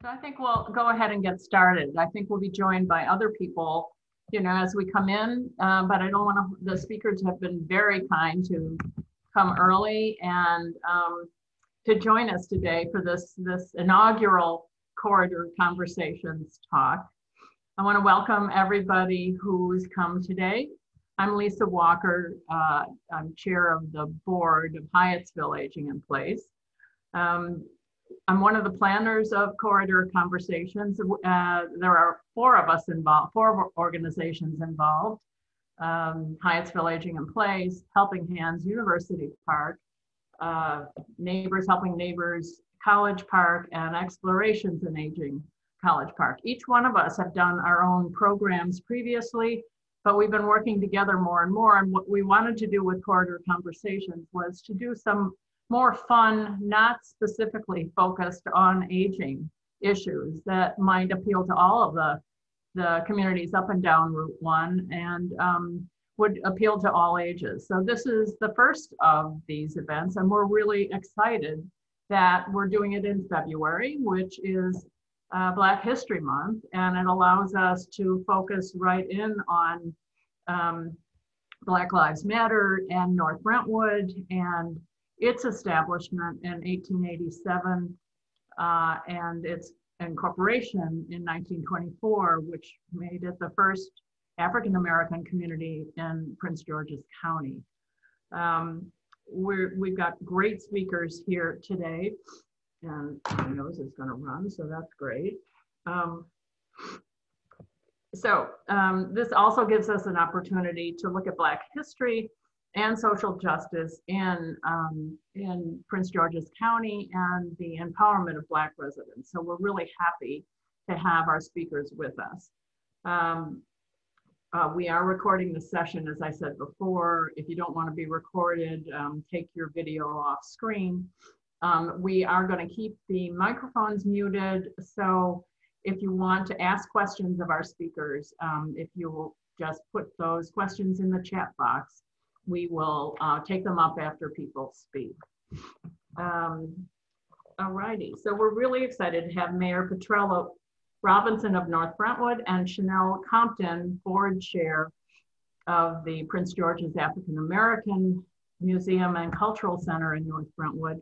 So I think we'll go ahead and get started. I think we'll be joined by other people, you know, as we come in. Uh, but I don't want to. The speakers have been very kind to come early and um, to join us today for this this inaugural corridor conversations talk. I want to welcome everybody who's come today. I'm Lisa Walker. Uh, I'm chair of the board of Hyattsville Aging in Place. Um, I'm one of the planners of Corridor Conversations. Uh, there are four of us involved, four organizations involved. Um, Hyattsville Aging in Place, Helping Hands University Park, uh, Neighbors Helping Neighbors College Park, and Explorations in Aging College Park. Each one of us have done our own programs previously, but we've been working together more and more. And what we wanted to do with Corridor Conversations was to do some more fun, not specifically focused on aging issues that might appeal to all of the, the communities up and down Route 1 and um, would appeal to all ages. So this is the first of these events and we're really excited that we're doing it in February, which is uh, Black History Month, and it allows us to focus right in on um, Black Lives Matter and North Brentwood and its establishment in 1887 uh, and its incorporation in 1924, which made it the first African American community in Prince George's County. Um, we're, we've got great speakers here today, and my nose is going to run, so that's great. Um, so um, this also gives us an opportunity to look at Black history and social justice in, um, in Prince George's County and the empowerment of Black residents. So we're really happy to have our speakers with us. Um, uh, we are recording the session, as I said before. If you don't want to be recorded, um, take your video off screen. Um, we are going to keep the microphones muted. So if you want to ask questions of our speakers, um, if you will just put those questions in the chat box, we will uh, take them up after people speak. Um, all righty, so we're really excited to have Mayor Petrella Robinson of North Brentwood and Chanel Compton, board chair of the Prince George's African American Museum and Cultural Center in North Brentwood.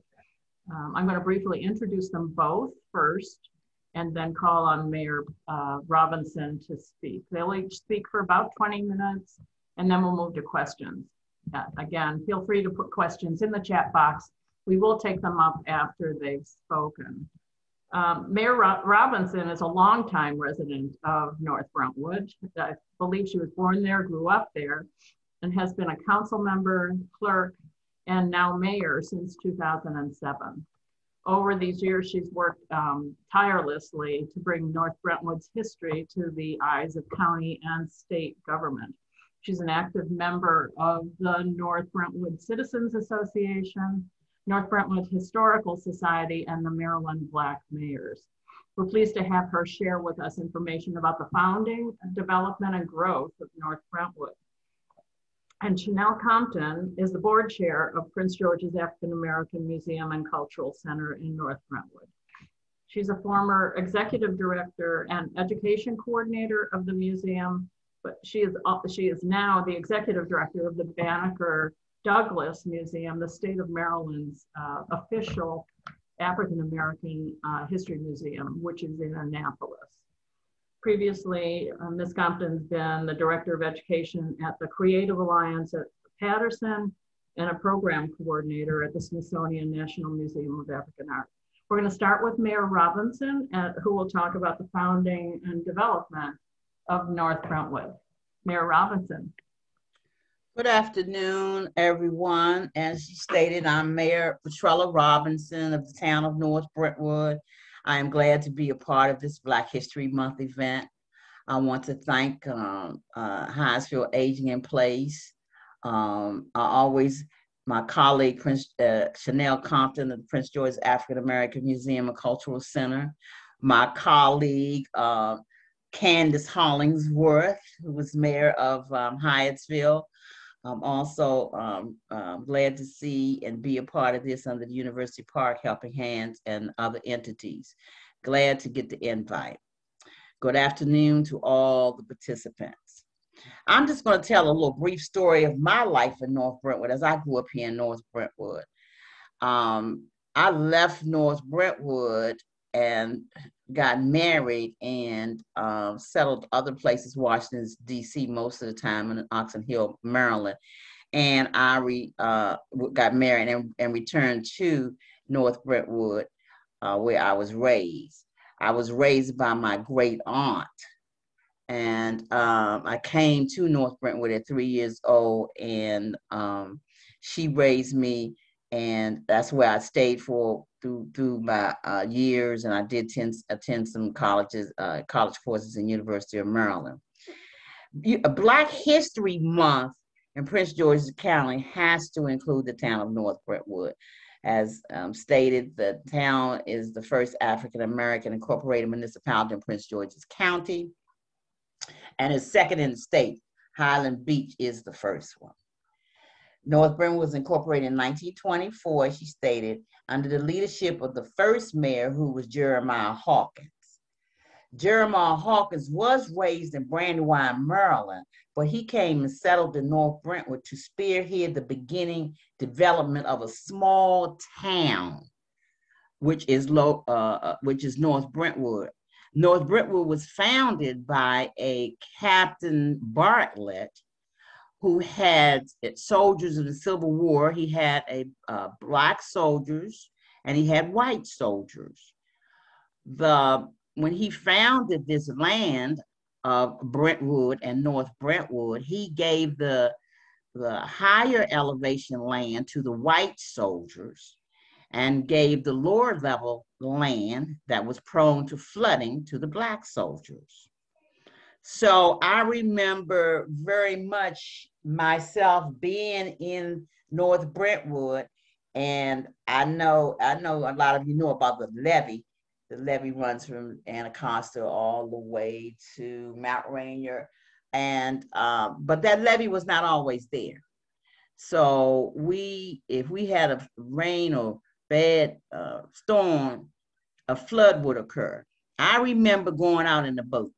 Um, I'm going to briefly introduce them both first and then call on Mayor uh, Robinson to speak. They'll each speak for about 20 minutes and then we'll move to questions. Again, feel free to put questions in the chat box. We will take them up after they've spoken. Um, Mayor Ro Robinson is a longtime resident of North Brentwood. I believe she was born there, grew up there, and has been a council member, clerk, and now mayor since 2007. Over these years, she's worked um, tirelessly to bring North Brentwood's history to the eyes of county and state government. She's an active member of the North Brentwood Citizens Association, North Brentwood Historical Society, and the Maryland Black Mayors. We're pleased to have her share with us information about the founding, development, and growth of North Brentwood. And Chanel Compton is the board chair of Prince George's African American Museum and Cultural Center in North Brentwood. She's a former executive director and education coordinator of the museum but she is uh, she is now the executive director of the Banneker Douglas Museum, the state of Maryland's uh, official African American uh, History Museum, which is in Annapolis. Previously, uh, Ms. Compton's been the director of education at the Creative Alliance at Patterson and a program coordinator at the Smithsonian National Museum of African Art. We're going to start with Mayor Robinson, uh, who will talk about the founding and development of North Brentwood. Mayor Robinson. Good afternoon, everyone. As you stated, I'm Mayor Petrella Robinson of the town of North Brentwood. I am glad to be a part of this Black History Month event. I want to thank um, uh, Aging in Place. Um, I always, my colleague Prince uh, Chanel Compton of the Prince George's African American Museum and Cultural Center, my colleague uh, Candace Hollingsworth, who was mayor of um, Hyattsville. I'm also um, um, glad to see and be a part of this under the University Park Helping Hands and other entities. Glad to get the invite. Good afternoon to all the participants. I'm just going to tell a little brief story of my life in North Brentwood as I grew up here in North Brentwood. Um, I left North Brentwood and got married and um, settled other places, Washington, D.C., most of the time in Oxon Hill, Maryland. And I re, uh, got married and, and returned to North Brentwood, uh, where I was raised. I was raised by my great aunt. And um, I came to North Brentwood at three years old, and um, she raised me and that's where I stayed for through through my uh, years, and I did tend, attend some colleges, uh, college courses in University of Maryland. Black History Month in Prince George's County has to include the town of North Brentwood. As um, stated, the town is the first African American incorporated municipality in Prince George's County, and is second in the state. Highland Beach is the first one. North Brentwood was incorporated in 1924, she stated, under the leadership of the first mayor, who was Jeremiah Hawkins. Jeremiah Hawkins was raised in Brandywine, Maryland, but he came and settled in North Brentwood to spearhead the beginning development of a small town, which is low, uh, uh which is North Brentwood. North Brentwood was founded by a Captain Bartlett, who had soldiers in the Civil War. He had a uh, black soldiers and he had white soldiers. The when he founded this land of Brentwood and North Brentwood, he gave the the higher elevation land to the white soldiers and gave the lower level land that was prone to flooding to the black soldiers. So I remember very much myself being in North Brentwood, and I know I know a lot of you know about the levee. The levee runs from Anacostia all the way to Mount Rainier, and um, but that levee was not always there. So we, if we had a rain or bad uh, storm, a flood would occur. I remember going out in the boat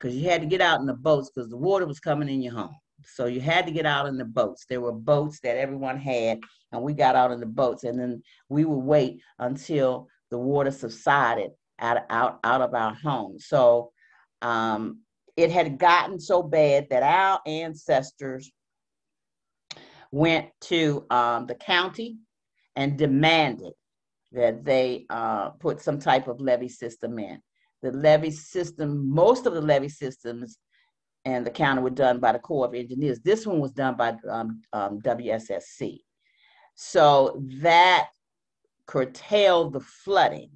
because you had to get out in the boats because the water was coming in your home. So you had to get out in the boats. There were boats that everyone had, and we got out in the boats, and then we would wait until the water subsided out out out of our home. So um, it had gotten so bad that our ancestors went to um, the county and demanded that they uh, put some type of levee system in the levee system, most of the levee systems and the county were done by the Corps of Engineers. This one was done by um, um, WSSC. So that curtailed the flooding.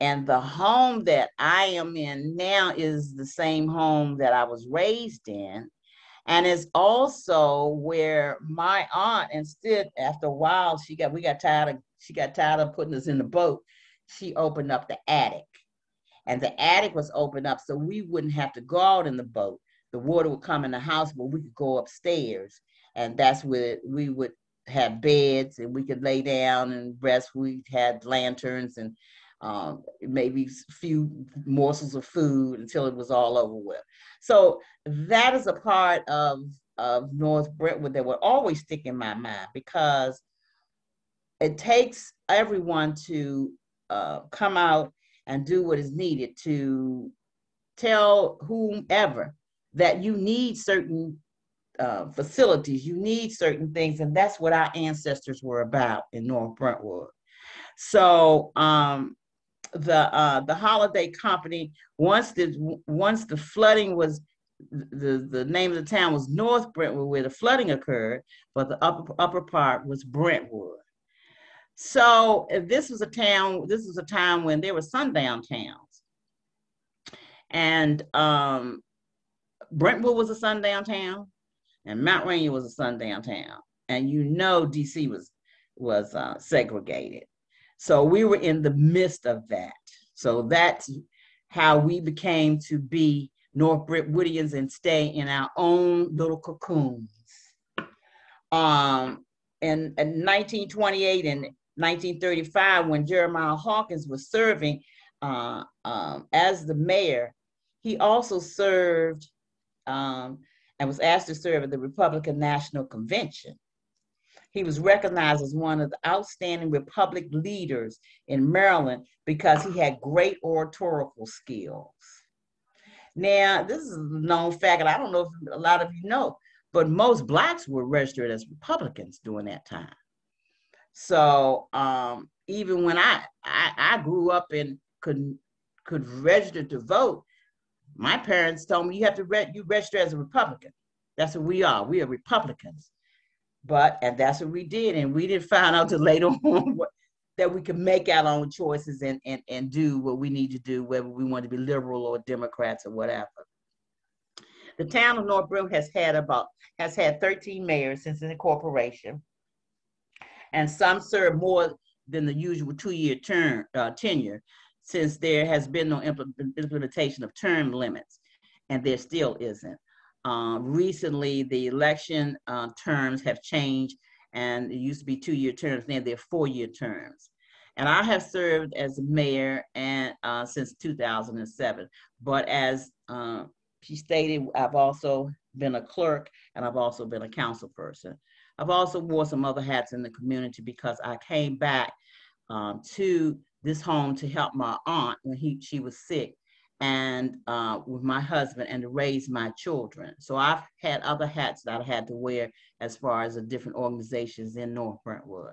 And the home that I am in now is the same home that I was raised in. And it's also where my aunt instead, after a while, she got we got tired of she got tired of putting us in the boat. She opened up the attic and the attic was open up so we wouldn't have to go out in the boat. The water would come in the house, but we could go upstairs, and that's where we would have beds and we could lay down and rest. We had lanterns and um, maybe a few morsels of food until it was all over with. So that is a part of of North Brentwood that would always stick in my mind because it takes everyone to uh, come out and do what is needed to tell whomever that you need certain uh, facilities, you need certain things, and that's what our ancestors were about in North Brentwood. So um, the uh, the holiday company once the once the flooding was the the name of the town was North Brentwood where the flooding occurred, but the upper upper part was Brentwood. So this was a town, this was a time when there were sundown towns. And um, Brentwood was a sundown town and Mount Rainier was a sundown town. And you know DC was was uh, segregated. So we were in the midst of that. So that's how we became to be North Brentwoodians and stay in our own little cocoons. Um, in, in 1928 and 1935, when Jeremiah Hawkins was serving, uh, um, as the mayor, he also served um, and was asked to serve at the Republican National Convention. He was recognized as one of the outstanding Republic leaders in Maryland because he had great oratorical skills. Now, this is a known fact, and I don't know if a lot of you know, but most blacks were registered as Republicans during that time. So um, even when I, I I grew up and could could register to vote, my parents told me you have to re- you register as a Republican. That's what we are. We are Republicans. But and that's what we did, and we didn't find out till later on what, that we could make our own choices and, and and do what we need to do, whether we want to be liberal or Democrats or whatever. The town of North Brentwood has had about has had 13 mayors since its incorporation, and some serve more than the usual two-year term uh, tenure, since there has been no impl- implementation of term limits, and there still isn't. Uh, recently, the election uh, terms have changed, and it used to be two-year terms. Now they're four-year terms. And I have served as mayor and uh, since 2007. But as uh, she stated, I've also been a clerk and I've also been a council person. I've also wore some other hats in the community because I came back um, to this home to help my aunt when he she was sick and uh, with my husband and to raise my children. So I've had other hats that I had to wear as far as the different organizations in North Brentwood.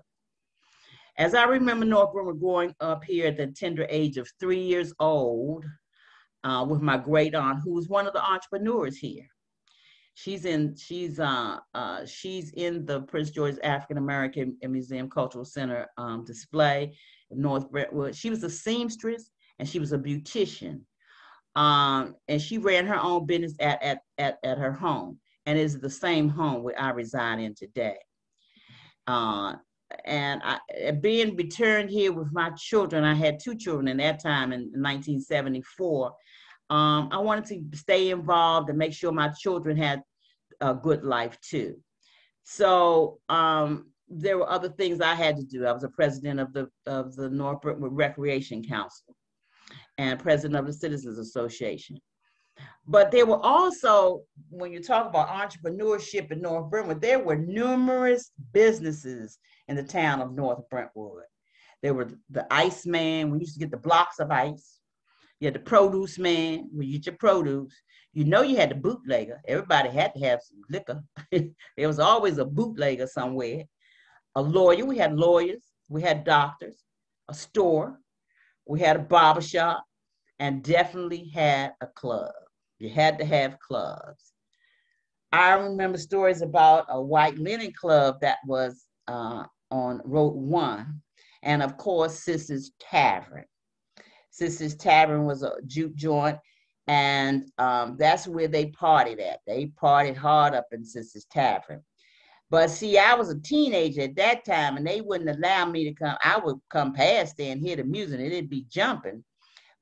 As I remember North Brentwood growing up here at the tender age of three years old uh, with my great aunt, who was one of the entrepreneurs here. She's in she's uh, uh, she's in the Prince George African American Museum Cultural Center um, display in North Brentwood. She was a seamstress and she was a beautician. Um, and she ran her own business at, at, at, at her home and is the same home where I reside in today. Uh, and I, being returned here with my children, I had two children in that time in 1974. Um, I wanted to stay involved and make sure my children had a good life too. So um, there were other things I had to do. I was a president of the of the North Brentwood Recreation Council and president of the Citizens Association. But there were also, when you talk about entrepreneurship in North Brentwood, there were numerous businesses in the town of North Brentwood. There were the ice man, we used to get the blocks of ice. You had the produce man, where you get your produce. You know you had the bootlegger. Everybody had to have some liquor. there was always a bootlegger somewhere. A lawyer, we had lawyers, we had doctors, a store, we had a barber shop, and definitely had a club. You had to have clubs. I remember stories about a white linen club that was uh, on Road One, and of course, Sisters Tavern. Sisters Tavern was a juke joint, and um, that's where they partied at. They partied hard up in Sisters Tavern. But see, I was a teenager at that time, and they wouldn't allow me to come. I would come past there and hear the music, and it'd be jumping.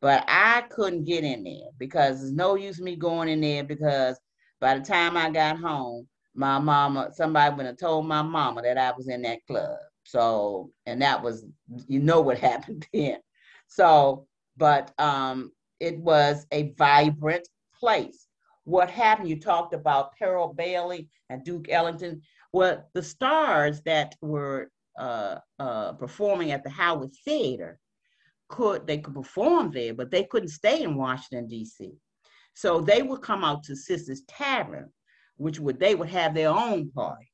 But I couldn't get in there because there's no use me going in there because by the time I got home, my mama, somebody would have told my mama that I was in that club. So, and that was, you know what happened then. So, but um, it was a vibrant place. What happened? You talked about Pearl Bailey and Duke Ellington. Well, the stars that were uh, uh, performing at the Howard Theater could they could perform there, but they couldn't stay in Washington D.C. So they would come out to Sisters Tavern, which would they would have their own party.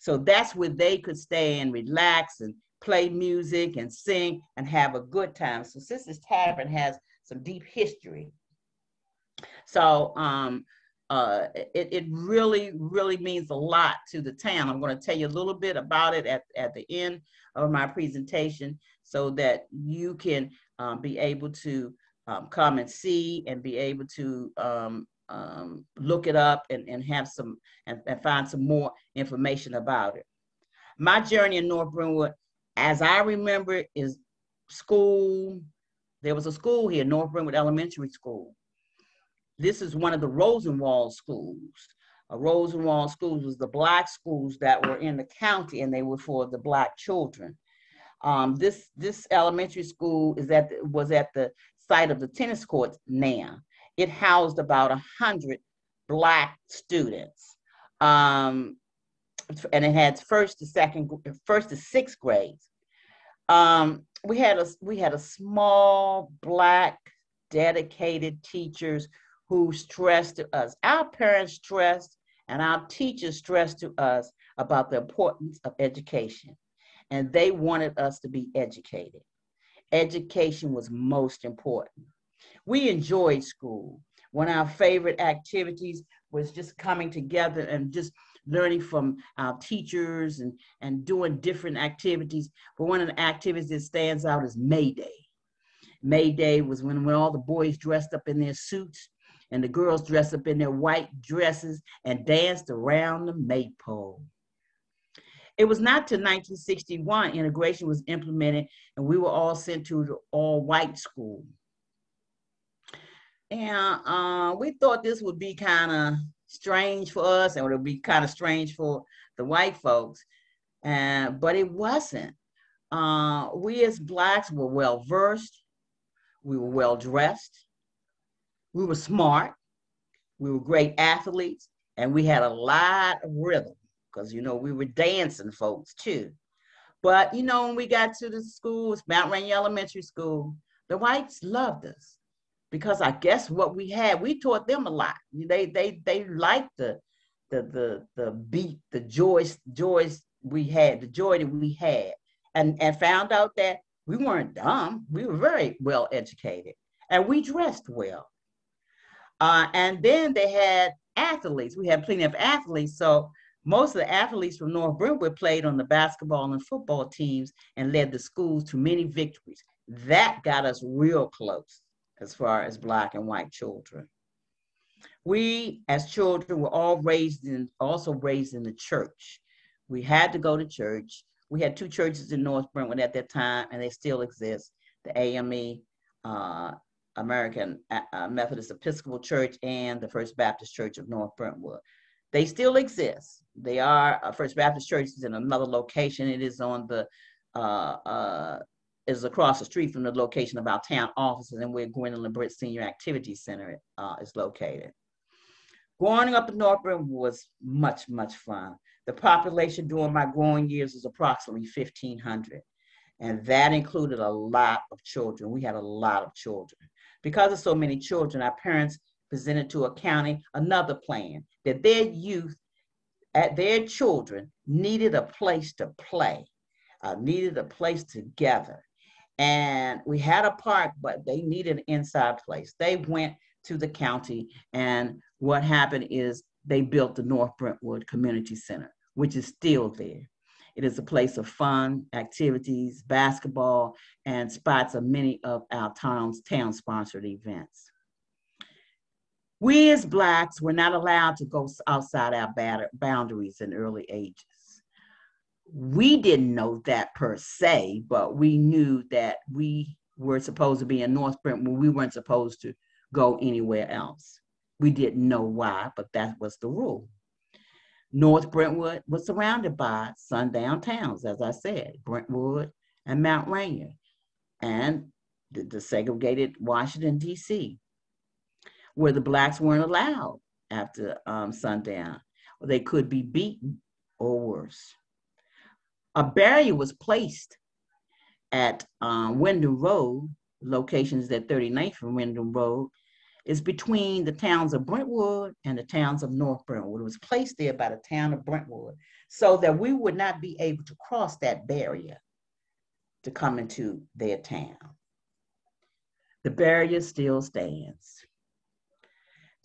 So that's where they could stay and relax and play music and sing and have a good time. So Sisters Tavern has some deep history. So um, uh, it, it really, really means a lot to the town. I'm going to tell you a little bit about it at, at the end of my presentation so that you can um, be able to um, come and see and be able to um, um, look it up and, and have some and, and, find some more information about it. My journey in North Brentwood, as I remember it, is school. There was a school here, North Brentwood Elementary School. This is one of the Rosenwald schools. Uh, Rosenwald schools was the black schools that were in the county and they were for the black children. Um, this this elementary school is at was at the site of the tennis courts now. It housed about a hundred black students. Um, and it had first to second, first to sixth grades. Um, we had a we had a small black dedicated teachers who stressed to us. Our parents stressed and our teachers stressed to us about the importance of education. And they wanted us to be educated. Education was most important. We enjoyed school. One of our favorite activities was just coming together and just learning from our teachers and, and doing different activities. But one of the activities that stands out is May Day. May Day was when, when all the boys dressed up in their suits and the girls dressed up in their white dresses and danced around the maypole. It was not till 1961 integration was implemented and we were all sent to the all white school. And uh, we thought this would be kind of strange for us and it would be kind of strange for the white folks. Uh, but it wasn't. Uh, we as Blacks were well versed, we were well dressed, we were smart, we were great athletes, and we had a lot of rhythm because, you know, we were dancing folks too. But, you know, when we got to the schools, Mount Rainier Elementary School, the whites loved us because I guess what we had, we taught them a lot. They they they liked the the the the beat, the joys joys we had, the joy that we had, and and found out that we weren't dumb. We were very well educated, and we dressed well. Uh, and then they had athletes. We had plenty of athletes. So most of the athletes from North Brentwood played on the basketball and football teams and led the schools to many victories. That got us real close as far as black and white children. We as children were all raised in also raised in the church. We had to go to church. We had two churches in North Brentwood at that time, and they still exist. The AME uh, American uh, uh, Methodist Episcopal Church and the First Baptist Church of North Brentwood. They still exist. They are uh, First Baptist Church is in another location. It is on the uh, uh, is across the street from the location of our town offices and where Gwendolyn Britt Senior Activity Center uh, is located. Growing up in North was much, much fun. The population during my growing years was approximately 1,500. And that included a lot of children. We had a lot of children. Because of so many children, our parents presented to a county another plan that their youth, at their children, needed a place to play, uh, needed a place together. And we had a park, but they needed an inside place. They went to the county, and what happened is they built the North Brentwood Community Center, which is still there. It is a place of fun, activities, basketball, and spots of many of our town's town sponsored events. We as Blacks were not allowed to go outside our boundaries in early ages. We didn't know that per se, but we knew that we were supposed to be in North Brentwood. We weren't supposed to go anywhere else. We didn't know why, but that was the rule. North Brentwood was surrounded by sundown towns, as I said, Brentwood and Mount Rainier, and the, the segregated Washington, D.C., where the Blacks weren't allowed after um, sundown. They could be beaten or worse. A barrier was placed at um, Windom Road, locations at 39th and Windom Road, is between the towns of Brentwood and the towns of North Brentwood. It was placed there by the town of Brentwood so that we would not be able to cross that barrier to come into their town. The barrier still stands.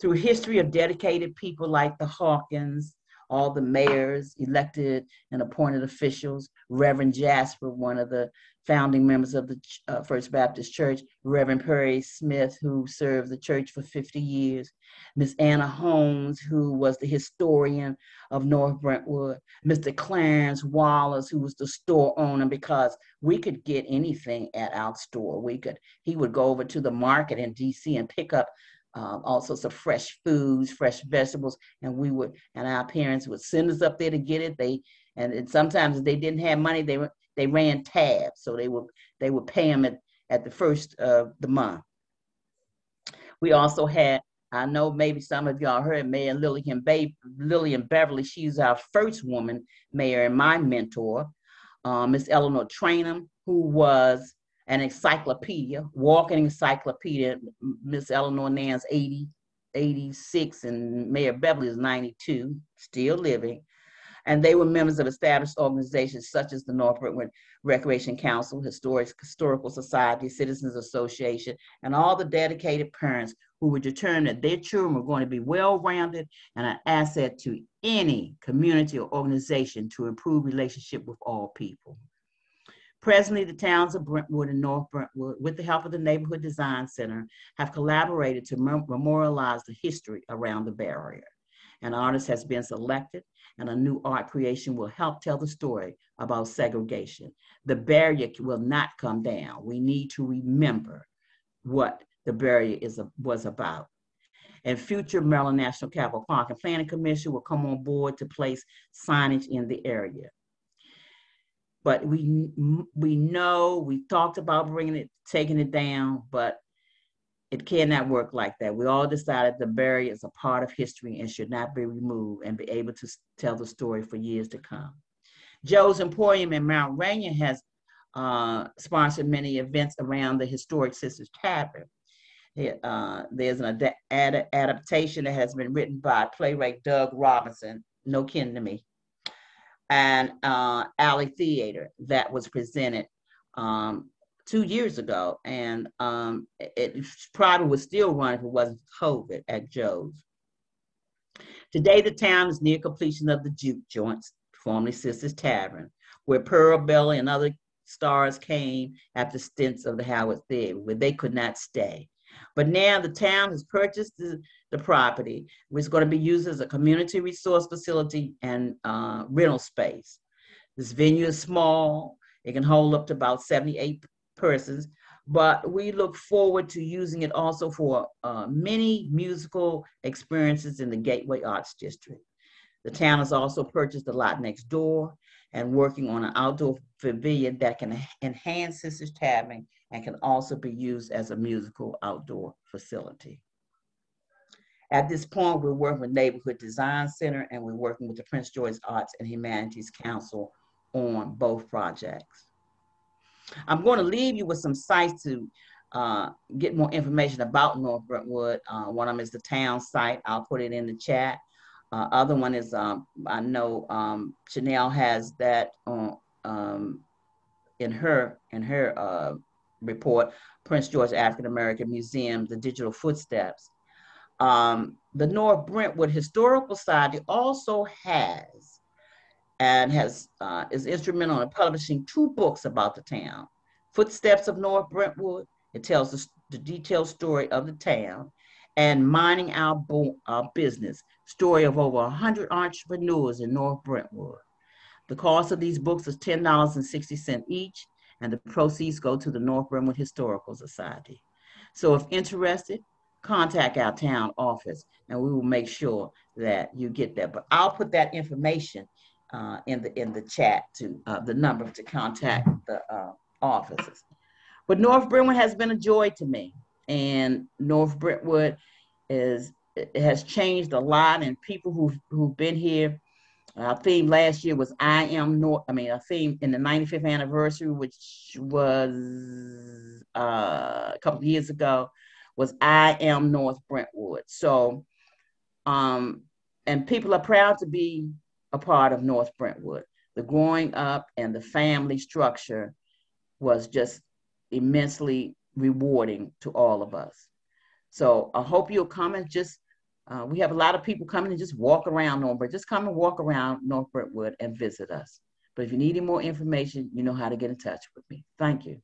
Through history of dedicated people like the Hawkins, all the mayors, elected and appointed officials, Reverend Jasper, one of the founding members of the uh, First Baptist Church, Reverend Perry Smith, who served the church for 50 years, Miss Anna Holmes, who was the historian of North Brentwood, Mr. Clarence Wallace, who was the store owner, because we could get anything at our store. We could, he would go over to the market in DC and pick up um, all sorts of fresh foods, fresh vegetables, and we would, and our parents would send us up there to get it. They, and, and sometimes if they didn't have money, they they ran tabs, so they would they would pay them at, at the first of the month. We also had, I know maybe some of y'all heard Mayor Lillian, Lillian Beverly. She's our first woman mayor and my mentor. Uh, Miss Eleanor Trainum, who was an encyclopedia, walking encyclopedia. Miss Eleanor Nan's 80, 86, and Mayor Beverly is 92, still living. And they were members of established organizations such as the North Brentwood Recreation Council, Historic, Historical Society, Citizens Association, and all the dedicated parents who were determined that their children were going to be well-rounded and an asset to any community or organization to improve relationship with all people. Presently, the towns of Brentwood and North Brentwood, with the help of the Neighborhood Design Center, have collaborated to memorialize the history around the barrier. An artist has been selected, and a new art creation will help tell the story about segregation. The barrier will not come down. We need to remember what the barrier is, was about. And future Maryland National Capital Park and Planning Commission will come on board to place signage in the area but we we know we talked about bringing it taking it down but it cannot work like that. We all decided the barrier is a part of history and should not be removed and be able to tell the story for years to come. Joe's emporium in mount rainier has uh, sponsored many events around the historic sisters tavern. Uh, there's an ad- ad- adaptation that has been written by playwright doug robinson no kin to me and uh, Alley Theater that was presented um, two years ago. And um, it, probably would still run if it wasn't COVID at Joe's. Today, the town is near completion of the Juke Joints, formerly Sisters Tavern, where Pearl Bailey and other stars came after stints of the Howard Theater, where they could not stay. But now the town has purchased the, the property, which is going to be used as a community resource facility and uh, rental space. This venue is small. It can hold up to about 78 persons, but we look forward to using it also for uh, many musical experiences in the Gateway Arts District. The town has also purchased a lot next door and working on an outdoor pavilion that can enhance Sisters Tavern and can also be used as a musical outdoor facility. At this point, we're working with Neighborhood Design Center and we're working with the Prince George Arts and Humanities Council on both projects. I'm going to leave you with some sites to uh, get more information about North Brentwood. Uh, one of them is the town site. I'll put it in the chat. Uh, other one is um, I know um, Chanel has that on, um, in her in her uh, report, Prince George African American Museum, the digital footsteps. Um, the North Brentwood Historical Society also has and has uh, is instrumental in publishing two books about the town. Footsteps of North Brentwood, it tells the, the detailed story of the town, and Mining Our, Bo- Our Business, story of over 100 entrepreneurs in North Brentwood. The cost of these books is $10.60 each, and the proceeds go to the North Brentwood Historical Society. So if interested, contact our town office and we will make sure that you get that. But I'll put that information uh, in the in the chat to uh, the number to contact the uh, offices. But North Brentwood has been a joy to me, and North Brentwood is has changed a lot, and people who who've been here our theme last year was I am North. I mean, a theme in the 95th anniversary, which was uh, a couple years ago, was I am North Brentwood. So, um, and people are proud to be a part of North Brentwood. The growing up and the family structure was just immensely rewarding to all of us. So I hope you'll come and just uh, we have a lot of people coming and just walk around North Just come and walk around North Brentwood and visit us. But if you need any more information, you know how to get in touch with me. Thank you.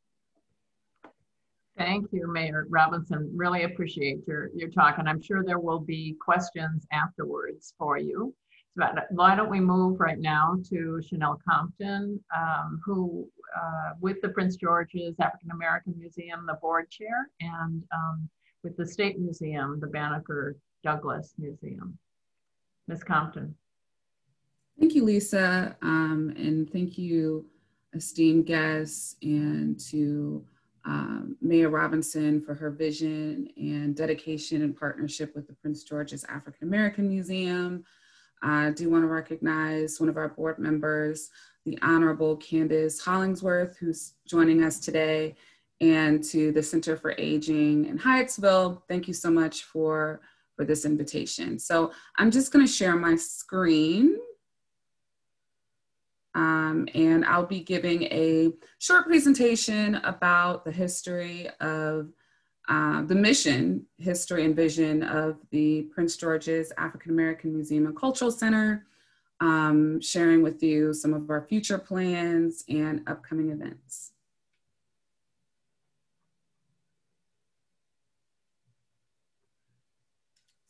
Thank you, Mayor Robinson. Really appreciate your, your talk. And I'm sure there will be questions afterwards for you. So why don't we move right now to Chanel Compton, um, who, uh, with the Prince George's African American Museum, the board chair, and um, with the State Museum, the Banneker Douglas Museum. Ms. Compton. Thank you, Lisa, um, and thank you, esteemed guests, and to um, Mayor Robinson for her vision and dedication and partnership with the Prince George's African American Museum. I do want to recognize one of our board members, the Honorable Candace Hollingsworth, who's joining us today, and to the Center for Aging in Hyattsville. Thank you so much for, for this invitation. So I'm just going to share my screen. Um, and I'll be giving a short presentation about the history of uh, the mission, history, and vision of the Prince George's African American Museum and Cultural Center, um, sharing with you some of our future plans and upcoming events.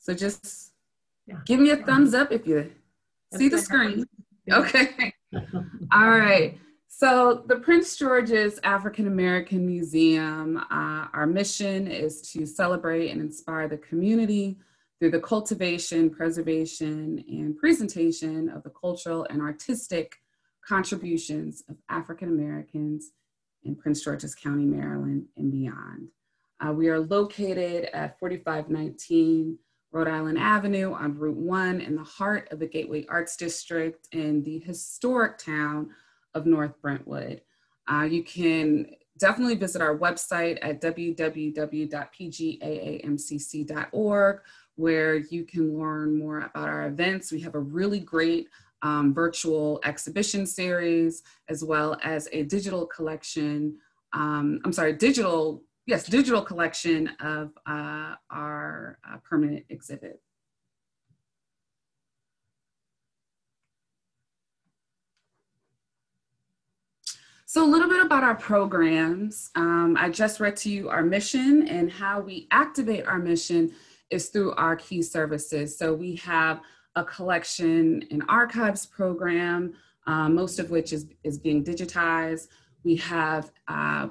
So just yeah. give me a thumbs up if you That's see the screen. Okay. All right. So, the Prince George's African American Museum, uh, our mission is to celebrate and inspire the community through the cultivation, preservation, and presentation of the cultural and artistic contributions of African Americans in Prince George's County, Maryland, and beyond. Uh, we are located at 4519 Rhode Island Avenue on Route 1 in the heart of the Gateway Arts District in the historic town of North Brentwood. Uh, you can definitely visit our website at www.pgaamcc.org where you can learn more about our events. We have a really great um, virtual exhibition series as well as a digital collection. Um, I'm sorry, digital yes, digital collection of uh, our uh, permanent exhibit. So a little bit about our programs. Um, I just read to you our mission and how we activate our mission is through our key services. So we have a collection and archives program, uh, most of which is, is being digitized. We have uh,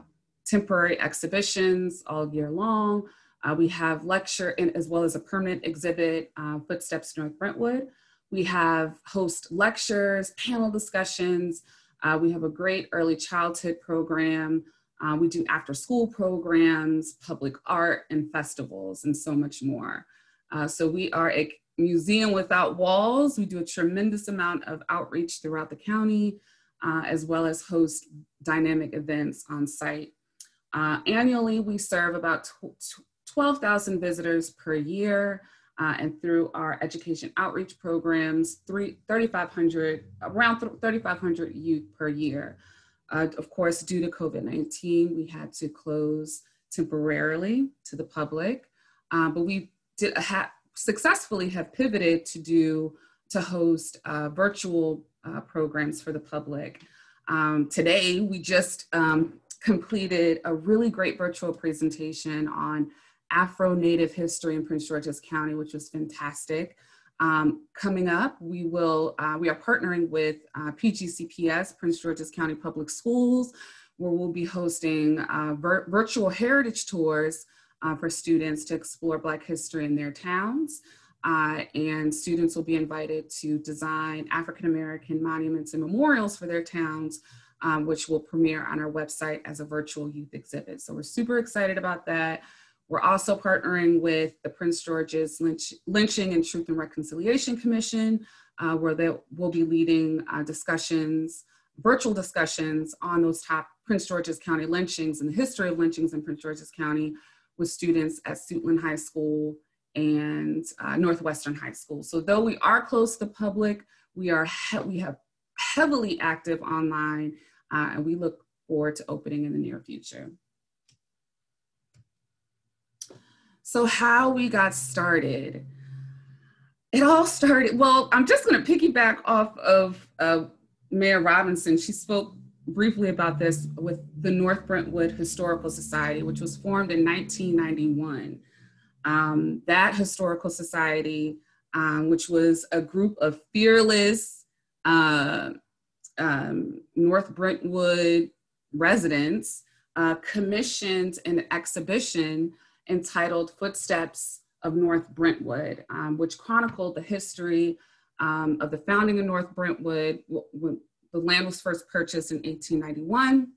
temporary exhibitions all year long. Uh, we have lecture as well as a permanent exhibit, uh, Footsteps North Brentwood. We have host lectures, panel discussions. Uh, we have a great early childhood program. Uh, we do after school programs, public art and festivals and so much more. Uh, so we are a museum without walls. We do a tremendous amount of outreach throughout the county, uh, as well as host dynamic events on site uh, annually, we serve about 12,000 visitors per year. Uh, and through our education outreach programs, 3,500, around 3,500 youth per year. Uh, of course, due to COVID-19, we had to close temporarily to the public, uh, but we did ha- successfully have pivoted to do to host uh, virtual uh, programs for the public. Um, today, we just um, completed a really great virtual presentation on Afro Native history in Prince George's County, which was fantastic. Um, coming up, we will uh, we are partnering with uh, PGCPS, Prince George's County Public Schools, where we'll be hosting uh, vir virtual heritage tours uh, for students to explore Black history in their towns. Uh, and students will be invited to design African American monuments and memorials for their towns um, which will premiere on our website as a virtual youth exhibit. So we're super excited about that. We're also partnering with the Prince George's Lynch, Lynching and Truth and Reconciliation Commission, uh, where they will be leading uh, discussions, virtual discussions on those top Prince George's County lynchings and the history of lynchings in Prince George's County with students at Suitland High School and uh, Northwestern High School. So though we are close to the public, we are we have heavily active online, uh, and we look forward to opening in the near future. So how we got started. It all started, well, I'm just gonna piggyback off of uh, Mayor Robinson. She spoke briefly about this with the North Brentwood Historical Society, which was formed in 1991. Um, that historical society, um, which was a group of fearless, uh, um, North Brentwood residents uh, commissioned an exhibition entitled Footsteps of North Brentwood, um, which chronicled the history um, of the founding of North Brentwood when the land was first purchased in 1891,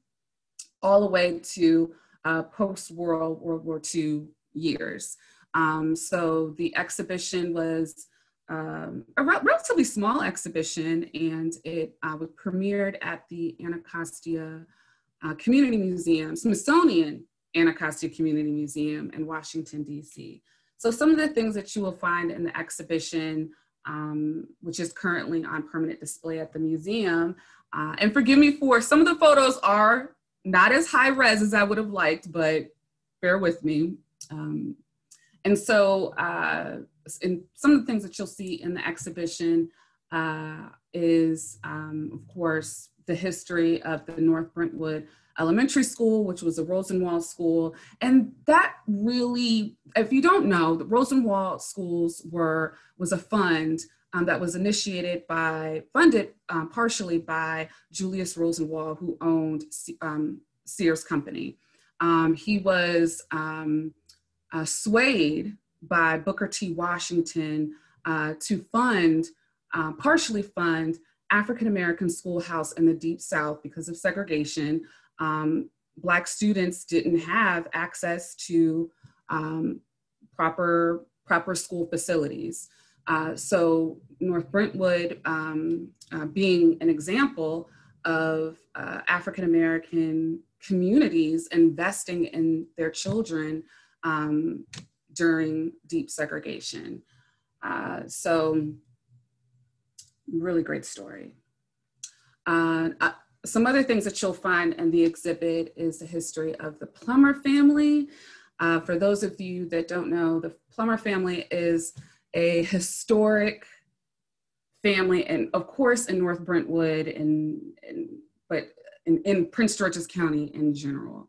all the way to uh, post-World World War II years. Um, so the exhibition was um, a re relatively small exhibition and it uh, was premiered at the Anacostia uh, Community Museum, Smithsonian Anacostia Community Museum in Washington, DC. So some of the things that you will find in the exhibition, um, which is currently on permanent display at the museum, uh, and forgive me for some of the photos are not as high res as I would have liked, but bear with me. Um, and so, in some of the things that you'll see in the exhibition uh, is, um, of course, the history of the North Brentwood Elementary School, which was a Rosenwald school. And that really, if you don't know, the Rosenwald schools were, was a fund um, that was initiated by, funded um, partially by Julius Rosenwald, who owned um, Sears Company. Um, he was um, uh, swayed by Booker T. Washington uh, to fund, uh, partially fund, African American schoolhouse in the Deep South because of segregation. Um, Black students didn't have access to um, proper, proper school facilities. Uh, so North Brentwood um, uh, being an example of uh, African American communities investing in their children um, during deep segregation. Uh, so, really great story. Uh, some other things that you'll find in the exhibit is the history of the Plummer family. Uh, for those of you that don't know, the Plummer family is a historic family, and of course in North Brentwood, and, and but in, in, Prince George's County in general.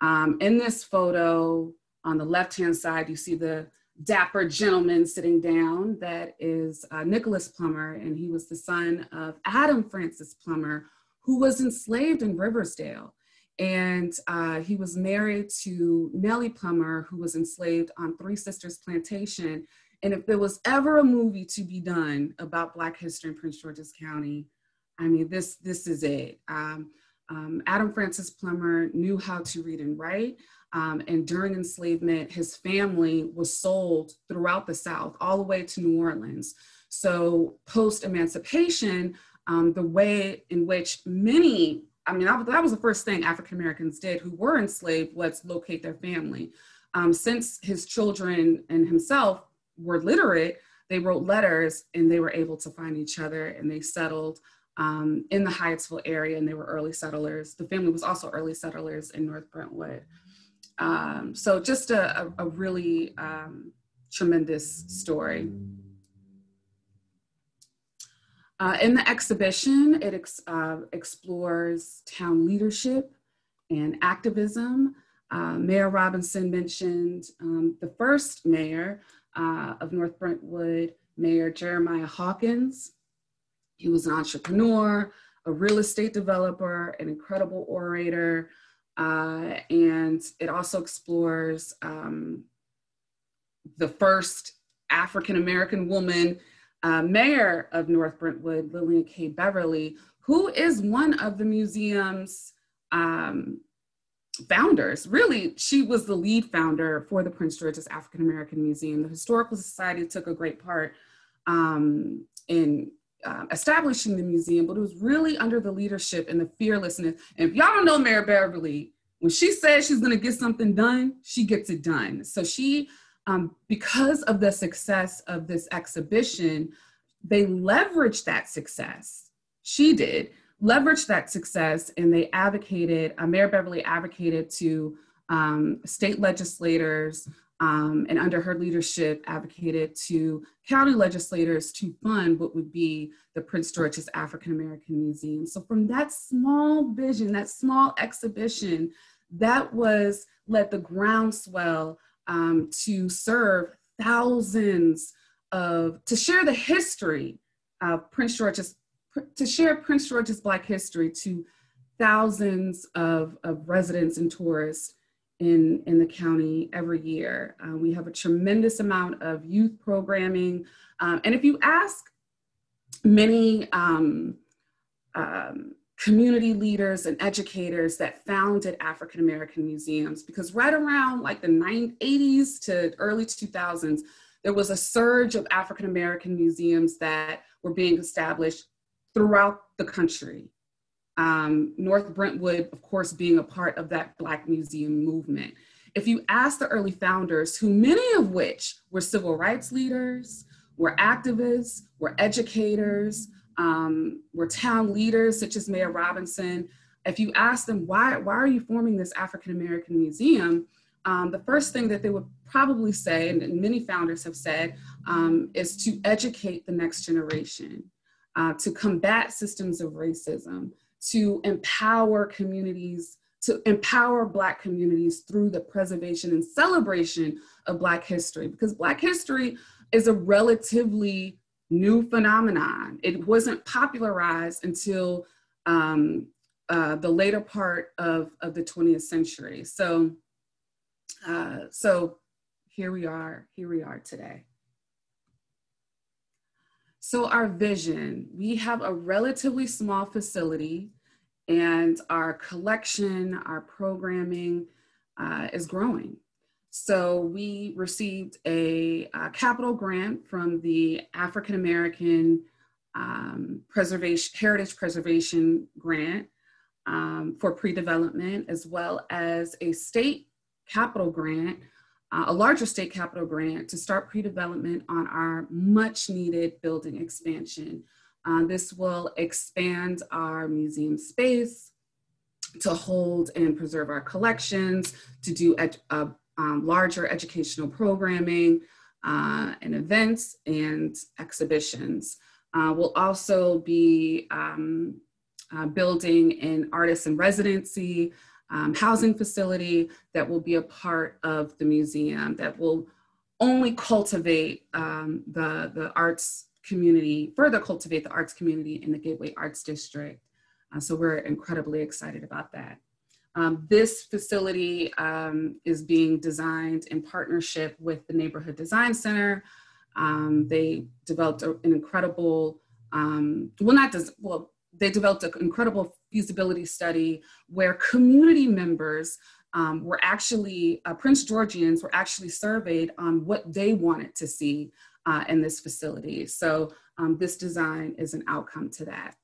Um, in this photo, on the left-hand side, you see the dapper gentleman sitting down. That is uh, Nicholas Plummer, and he was the son of Adam Francis Plummer, who was enslaved in Riversdale. And uh, he was married to Nellie Plummer, who was enslaved on Three Sisters Plantation. And if there was ever a movie to be done about Black history in Prince George's County, I mean, this, this is it. Um, um, Adam Francis Plummer knew how to read and write. Um, and during enslavement, his family was sold throughout the South, all the way to New Orleans. So, post emancipation, um, the way in which many, I mean, that, was the first thing African Americans did who were enslaved was locate their family. Um, since his children and himself were literate, they wrote letters and they were able to find each other and they settled um, in the Hyattsville area and they were early settlers. The family was also early settlers in North Brentwood. Um, so just a, a, a really um, tremendous story. Uh, in the exhibition, it ex uh, explores town leadership and activism. Uh, mayor Robinson mentioned um, the first mayor uh, of North Brentwood, Mayor Jeremiah Hawkins. He was an entrepreneur, a real estate developer, an incredible orator, uh, and it also explores um, the first African American woman uh, mayor of North Brentwood, Lillian K. Beverly, who is one of the museum's um, founders. Really, she was the lead founder for the Prince George's African American Museum. The Historical Society took a great part um, in uh, establishing the museum, but it was really under the leadership and the fearlessness. And if y'all don't know Mayor Beverly, when she says she's going to get something done, she gets it done. So she, um, because of the success of this exhibition, they leveraged that success. She did leverage that success, and they advocated. Uh, Mayor Beverly advocated to um, state legislators, um, and under her leadership, advocated to county legislators to fund what would be the Prince George's African American Museum. So, from that small vision, that small exhibition, that was let the groundswell um, to serve thousands of, to share the history of Prince George's, to share Prince George's Black history to thousands of, of residents and tourists in, in the county every year. Uh, we have a tremendous amount of youth programming. Um, and if you ask many um, um, community leaders and educators that founded African American museums because right around like the 80s to early 2000s, there was a surge of African American museums that were being established throughout the country. Um, North Brentwood, of course, being a part of that Black Museum movement. If you ask the early founders, who many of which were civil rights leaders, were activists, were educators, um, were town leaders such as Mayor Robinson. If you ask them, why, why are you forming this African American museum? Um, the first thing that they would probably say, and many founders have said, um, is to educate the next generation, uh, to combat systems of racism, to empower communities, to empower Black communities through the preservation and celebration of Black history, because Black history is a relatively new phenomenon. It wasn't popularized until um, uh, the later part of, of the 20th century. So, uh, so here we are, here we are today. So our vision, we have a relatively small facility and our collection, our programming uh, is growing. So we received a, a capital grant from the African American um, Preservation Heritage Preservation Grant um, for pre-development, as well as a state capital grant, uh, a larger state capital grant to start pre-development on our much needed building expansion. Uh, this will expand our museum space to hold and preserve our collections, to do uh, um, larger educational programming uh, and events and exhibitions. Uh, we'll also be um, uh, building an artist in residency um, housing facility that will be a part of the museum that will only cultivate um, the, the arts community, further cultivate the arts community in the Gateway Arts District. Uh, so we're incredibly excited about that. Um, this facility um, is being designed in partnership with the Neighborhood Design Center. Um, they developed a, an incredible, um, well, not well, they developed an incredible feasibility study where community members um, were actually, uh, Prince Georgians were actually surveyed on what they wanted to see uh, in this facility. So um, this design is an outcome to that.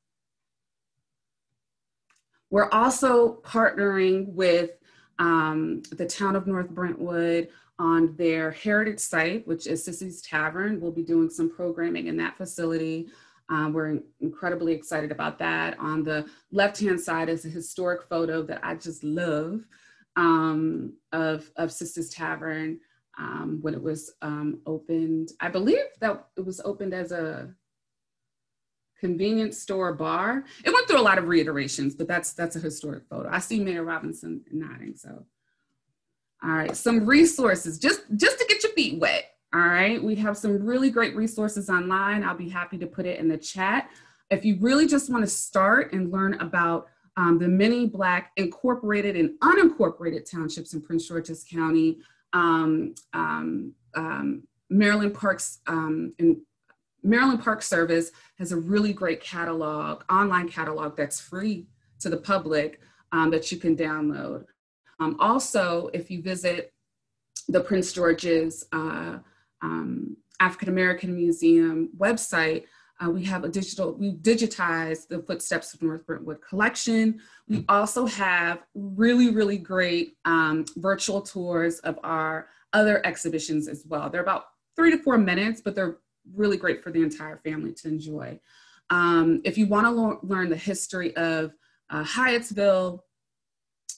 We're also partnering with um, the town of North Brentwood on their heritage site, which is Sis's Tavern. We'll be doing some programming in that facility. Um, we're incredibly excited about that. On the left-hand side is a historic photo that I just love um, of, of Sisters Tavern um, when it was um, opened. I believe that it was opened as a convenience store bar. It went through a lot of reiterations, but that's that's a historic photo. I see Mayor Robinson nodding. So, all right, some resources just just to get your feet wet. All right, we have some really great resources online. I'll be happy to put it in the chat. If you really just want to start and learn about um, the many Black incorporated and unincorporated townships in Prince George's County, um, um, um Maryland Parks um, in Maryland Park Service has a really great catalog, online catalog that's free to the public um, that you can download. Also, if you visit the Prince George's uh, um, African American Museum website, uh, we have a digital, we digitized the Footsteps of North Brentwood collection. We also have really, really great um, virtual tours of our other exhibitions as well. They're about three to four minutes, but they're really great for the entire family to enjoy. Um, if you want to learn the history of uh, Hyattsville,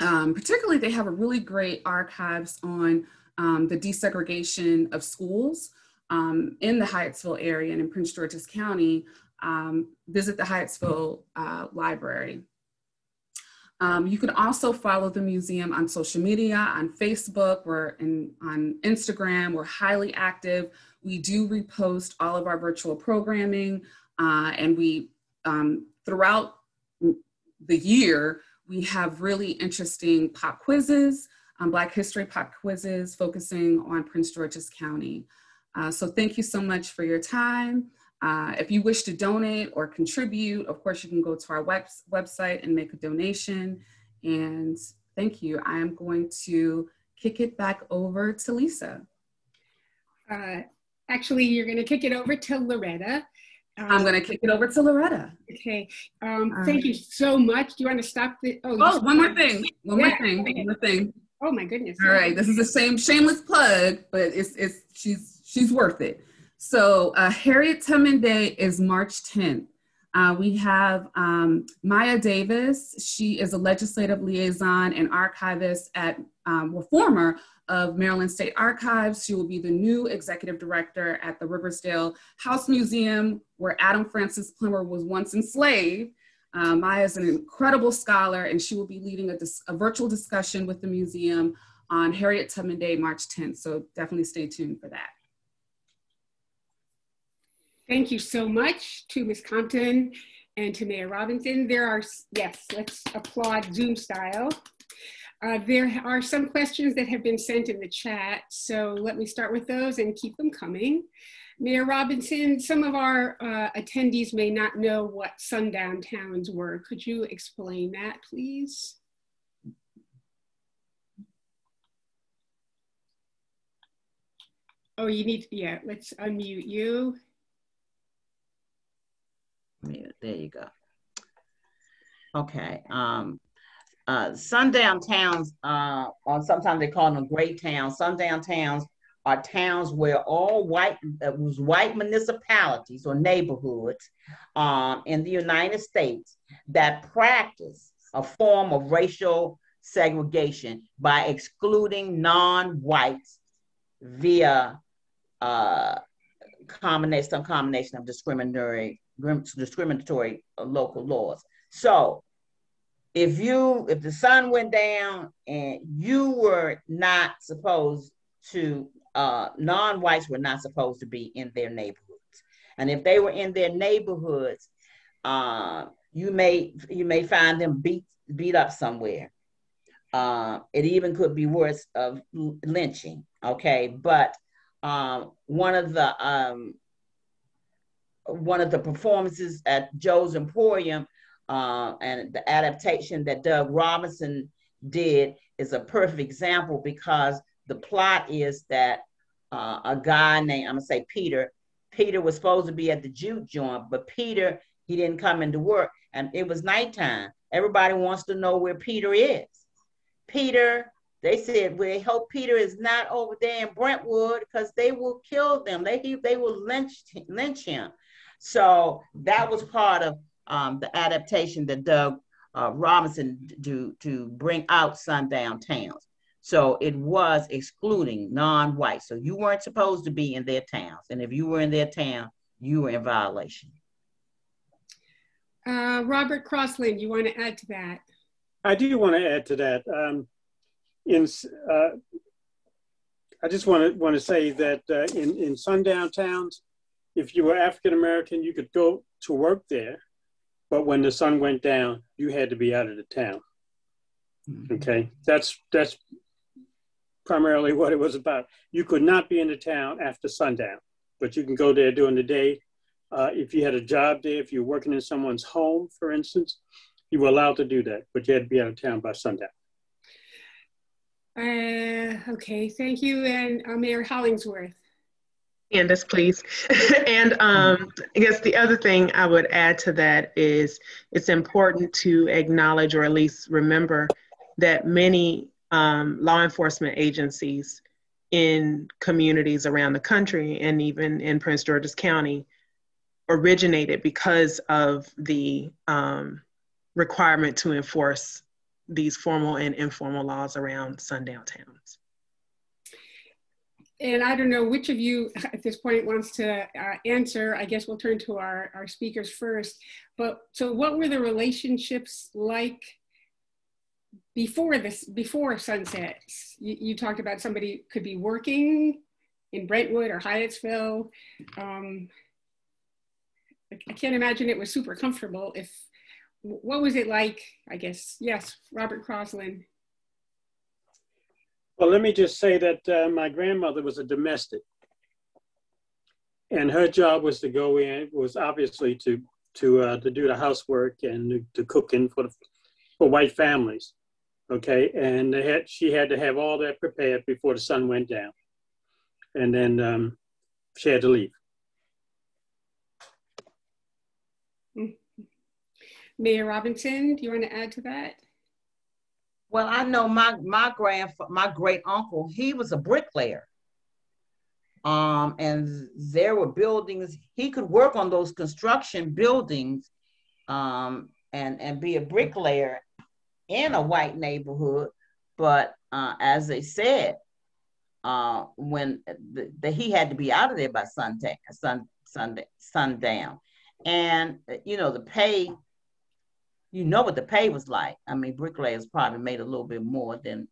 um, particularly, they have a really great archives on um, the desegregation of schools um, in the Hyattsville area and in Prince George's County. Um, visit the Hyattsville uh, Library. Um, you can also follow the museum on social media, on Facebook, we're in, on Instagram, we're highly active. We do repost all of our virtual programming uh, and we, um, throughout the year, we have really interesting pop quizzes, um, Black History pop quizzes focusing on Prince George's County. Uh, so thank you so much for your time. Uh, if you wish to donate or contribute, of course, you can go to our web website and make a donation. And thank you. I am going to kick it back over to Lisa. Uh, actually, you're going to kick it over to Loretta. Um, I'm going to kick it over to Loretta. Okay. Um, thank you so much. Do you want to stop the? Oh, oh one more thing. One yeah. more thing. One more thing. Oh my goodness. All right. This is the same shameless plug, but it's it's she's she's worth it. So uh, Harriet Tubman Day is March 10th. Uh, we have um, Maya Davis. She is a legislative liaison and archivist at um, reformer of Maryland State Archives. She will be the new executive director at the Riversdale House Museum, where Adam Francis Plummer was once enslaved. Uh, Maya is an incredible scholar, and she will be leading a, a, virtual discussion with the museum on Harriet Tubman Day, March 10th. So definitely stay tuned for that. Thank you so much to Ms. Compton and to Mayor Robinson. There are, yes, let's applaud Zoom style. Uh, there are some questions that have been sent in the chat, so let me start with those and keep them coming. Mayor Robinson, some of our uh, attendees may not know what sundown towns were. Could you explain that, please? Oh, you need, yeah, let's unmute you. There you go. Okay. Um, uh, sundown towns, uh, or sometimes they call them great towns. Sundown towns are towns where all white, uh, was white municipalities or neighborhoods um, in the United States that practice a form of racial segregation by excluding non-whites via uh, combination, some combination of discriminatory discriminatory uh, local laws. So if you if the sun went down and you were not supposed to uh, non-whites were not supposed to be in their neighborhoods. And if they were in their neighborhoods uh, you may you may find them beat beat up somewhere. Uh, it even could be worse of lynching okay? But um, one of the um, one of the performances at Joe's Emporium uh, and the adaptation that Doug Robinson did is a perfect example because the plot is that uh, a guy named, I'm gonna say Peter, Peter was supposed to be at the juke joint, but Peter, he didn't come into work and it was nighttime. Everybody wants to know where Peter is. Peter, they said, we hope Peter is not over there in Brentwood because they will kill them. They, they will lynch, lynch him. So that was part of um, the adaptation that Doug uh, Robinson do to bring out sundown towns. So it was excluding non-white. So you weren't supposed to be in their towns, and if you were in their town, you were in violation. Uh, Robert Crossland, you want to add to that? I do want to add to that. Um, in uh, I just want to want to say that uh, in in sundown towns, if you were African American, you could go to work there, but when the sun went down, you had to be out of the town. Mm-hmm. Okay, that's that's primarily what it was about. You could not be in the town after sundown, but you can go there during the day. Uh, if you had a job there, if you're working in someone's home, for instance, you were allowed to do that, but you had to be out of town by sundown. Uh, okay, thank you. And uh, Mayor Hollingsworth. Candace, please. and um, I guess the other thing I would add to that is it's important to acknowledge or at least remember that many um, law enforcement agencies in communities around the country and even in Prince George's County originated because of the um, requirement to enforce these formal and informal laws around sundown towns and I don't know which of you at this point wants to uh, answer. I guess we'll turn to our, our speakers first. But so what were the relationships like before this, before sunset? You, you talked about somebody could be working in Brentwood or Hyattsville. Um, I can't imagine it was super comfortable if, what was it like, I guess? Yes, Robert Crossland. Well, let me just say that uh, my grandmother was a domestic. and her job was to go in was obviously to to uh, to do the housework and to, to cooking for the, for white families. Okay, and they had she had to have all that prepared before the sun went down, and then um, she had to leave. Mayor Robinson, do you want to add to that? Well, I know my my grand my great uncle, he was a bricklayer. Um, and there were buildings, he could work on those construction buildings um, and, and be a bricklayer in a white neighborhood. But uh, as they said, uh, when the, the, he had to be out of there by sundown, sun, sundown. And, you know, the pay, you know what the pay was like. I mean, bricklayers probably made a little bit more than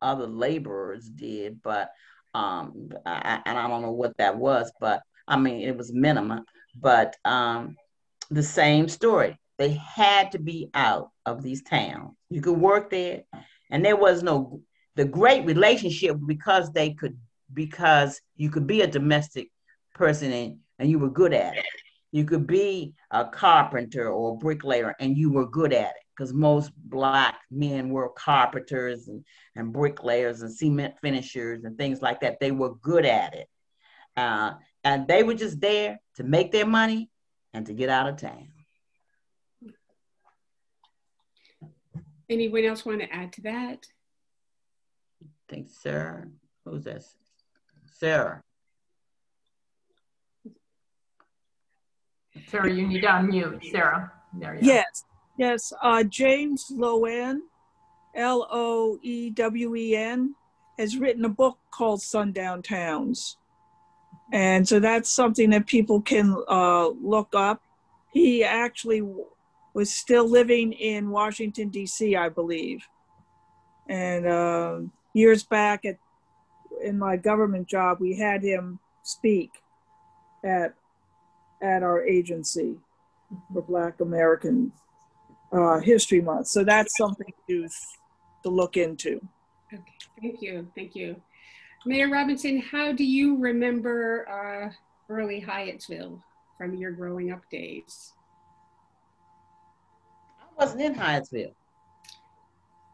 other laborers did, but um, I, and I don't know what that was, but I mean, it was minimum. But um, the same story. They had to be out of these towns. You could work there, and there was no the great relationship because they could because you could be a domestic person and, and you were good at it. You could be a carpenter or a bricklayer and you were good at it because most black men were carpenters and, and bricklayers and cement finishers and things like that. They were good at it. Uh, and they were just there to make their money and to get out of town. Anyone else want to add to that? I think Sarah, who's this? Sarah. Sarah, you need to unmute. Sarah, there you Yes, yes. Uh, James Loewen, L O E W E N, has written a book called Sundown Towns. And so that's something that people can uh, look up. He actually was still living in Washington, D.C., I believe. And uh, years back at in my government job, we had him speak at at our agency for Black American uh, History Month. So that's something to to look into. Okay, thank you, thank you. Mayor Robinson, how do you remember uh, early Hyattsville from your growing up days? Wasn't in Hyattsville.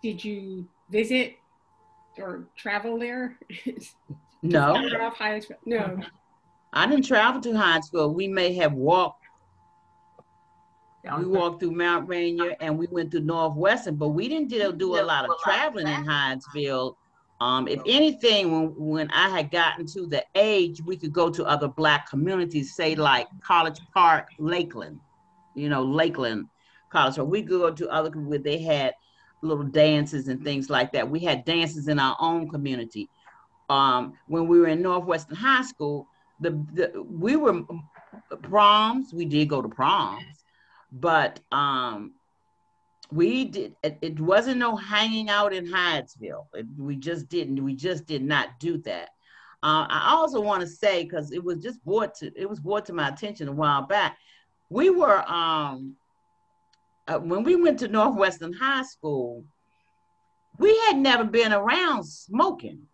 Did you visit or travel there? No. off Hyattsville? No. I didn't travel to Hyattsville. We may have walked. We walked through Mount Rainier and we went to Northwestern, but we didn't do, do a lot of traveling in Hyattsville. Um, if anything, when, when I had gotten to the age, we could go to other black communities, say like College Park, Lakeland, you know, Lakeland College. Or we go to other where they had little dances and things like that. We had dances in our own community. Um, when we were in Northwestern High School, the, the we were proms. We did go to proms, but um, we did. It, it wasn't no hanging out in Hyattsville. It, we just didn't. We just did not do that. Uh, I also want to say because it was just brought to it was brought to my attention a while back. We were um, uh, when we went to Northwestern High School. We had never been around smoking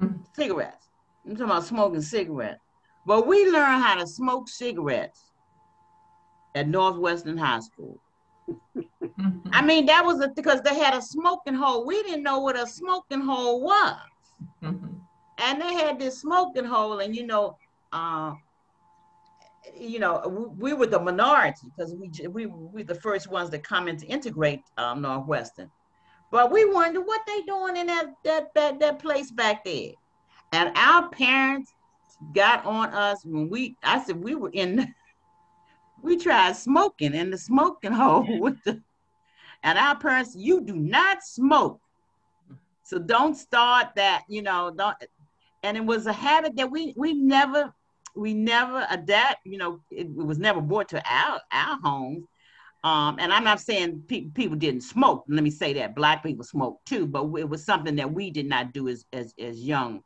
Mhm. cigarettes. I'm talking about smoking cigarettes. But we learned how to smoke cigarettes at Northwestern High School. Mhm. I mean, that was because they had a smoking hole. We didn't know what a smoking hole was. Mhm. And they had this smoking hole, and you know, uh, you know, we, we were the minority because we we we the first ones that come in to integrate um, Northwestern. But we wonder what they doing in that that that, that place back there. And our parents got on us when we I said we were in we tried smoking in the smoking hole with the and our parents, you do not smoke. So don't start that, you know, don't and it was a habit that we we never we never adapt, you know, it, it was never brought to our our homes. Um, and I'm not saying pe- people didn't smoke. Let me say that black people smoke too, but it was something that we did not do as as, as young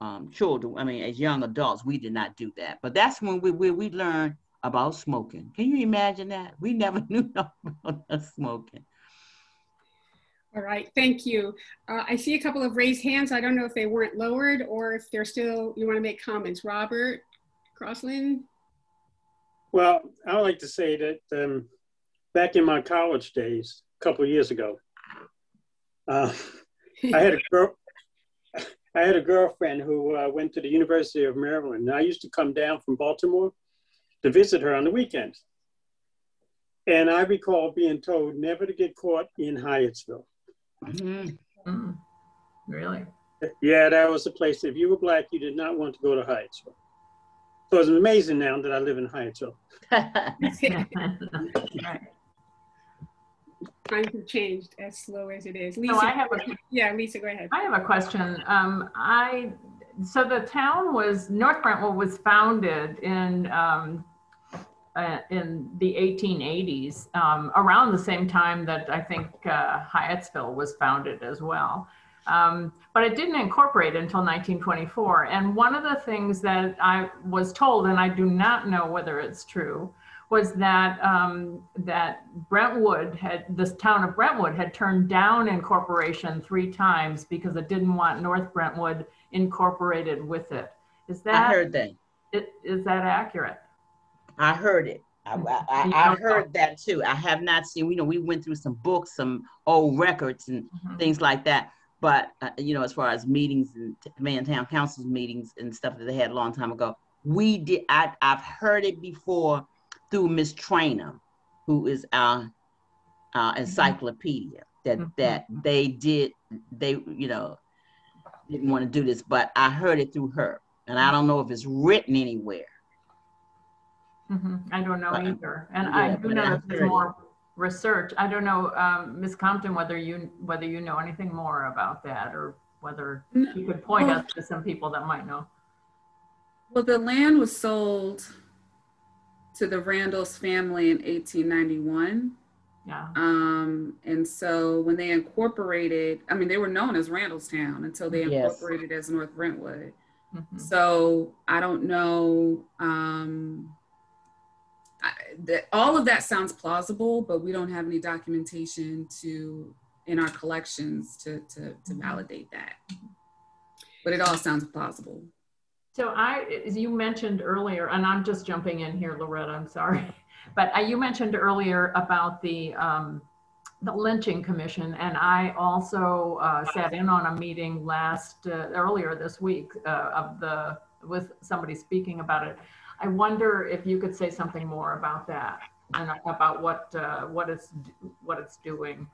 um, children. I mean, as young adults, we did not do that. But that's when we we, we learned about smoking. Can you imagine that? We never knew about smoking. All right, thank you. Uh, I see a couple of raised hands. I don't know if they weren't lowered or if they're still, you want to make comments. Robert Crossland? Well, I would like to say that um, back in my college days, a couple of years ago, uh, I had a girl. I had a girlfriend who uh, went to the University of Maryland. And I used to come down from Baltimore to visit her on the weekends. And I recall being told never to get caught in Hyattsville. Mhm. Mm, Really? Yeah, that was the place. If you were black, you did not want to go to Hyattsville. So it's amazing now that I live in Hyattsville. Times have changed as slow as it is. So Lisa, I have a yeah, Lisa, go ahead. I have a question. Um, I, so the town was, North Brentwood was founded in, um, uh, in the 1880s, um, around the same time that I think uh, Hyattsville was founded as well. Um, but it didn't incorporate until 1924. And one of the things that I was told, and I do not know whether it's true, was that um, that Brentwood had this town of Brentwood had turned down incorporation three times because it didn't want North Brentwood incorporated with it. Is that I heard that. it, is that accurate? I heard it. I, I, I- You I don't know. heard that too. I have not seen, you know, we went through some books, some old records and Mhm. things like that. But, uh, you know, as far as meetings and man town councils meetings and stuff that they had a long time ago, we did, I, I've heard it before through Miss Trainer, who is our, our encyclopedia, that, Mhm. that they did, they, you know, didn't want to do this, but I heard it through her. And I don't know if it's written anywhere. Mhm. I don't know But- either. And I yeah, do but know I there's heard it. More research. I don't know, um, Ms. Compton, whether you, whether you know anything more about that or whether you could point Well- us to some people that might know. Well, the land was sold to the Randalls family in 1891. Yeah. Um, and so when they incorporated, I mean, they were known as Randallstown until they Yes. incorporated as North Brentwood. Mhm. So I don't know. Um, I, that all of that sounds plausible, but we don't have any documentation to in our collections to to, to validate that. But it all sounds plausible. So I, as you mentioned earlier, and I'm just jumping in here, Loretta, I'm sorry. But uh, you mentioned earlier about the, um, the lynching commission, and I also uh, sat in on a meeting last, uh, earlier this week uh, of the, with somebody speaking about it. I wonder if you could say something more about that and about what, uh, what it's, what it's doing.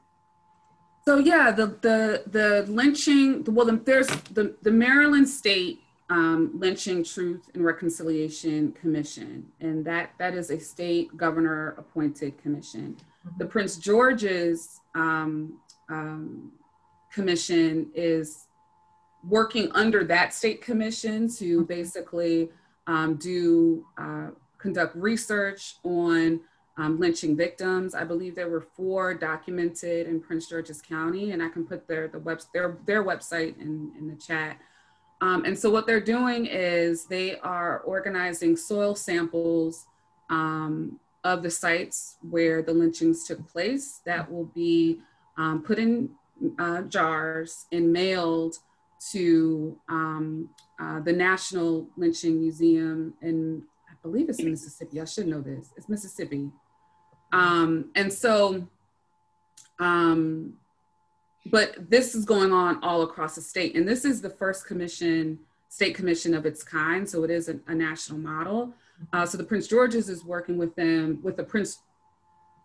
So yeah, the the the lynching. Well, the, there's the the Maryland State um, Lynching Truth and Reconciliation Commission, and that that is a state governor appointed commission. The Prince George's um, um, commission is working under that state commission to basically um, do uh, conduct research on um, lynching victims. I believe there were four documented in Prince George's County, and I can put their the web their their website in in the chat. Um, and so what they're doing is they are organizing soil samples um, of the sites where the lynchings took place. That will be um, put in uh, jars and mailed to um, uh, the National Lynching Museum in I believe it's in Mississippi. I should know this. It's Mississippi. Um, and so, um, but this is going on all across the state. And this is the first commission, state commission of its kind. So it is a, a national model. Uh, so the Prince George's is working with them, with the Prince,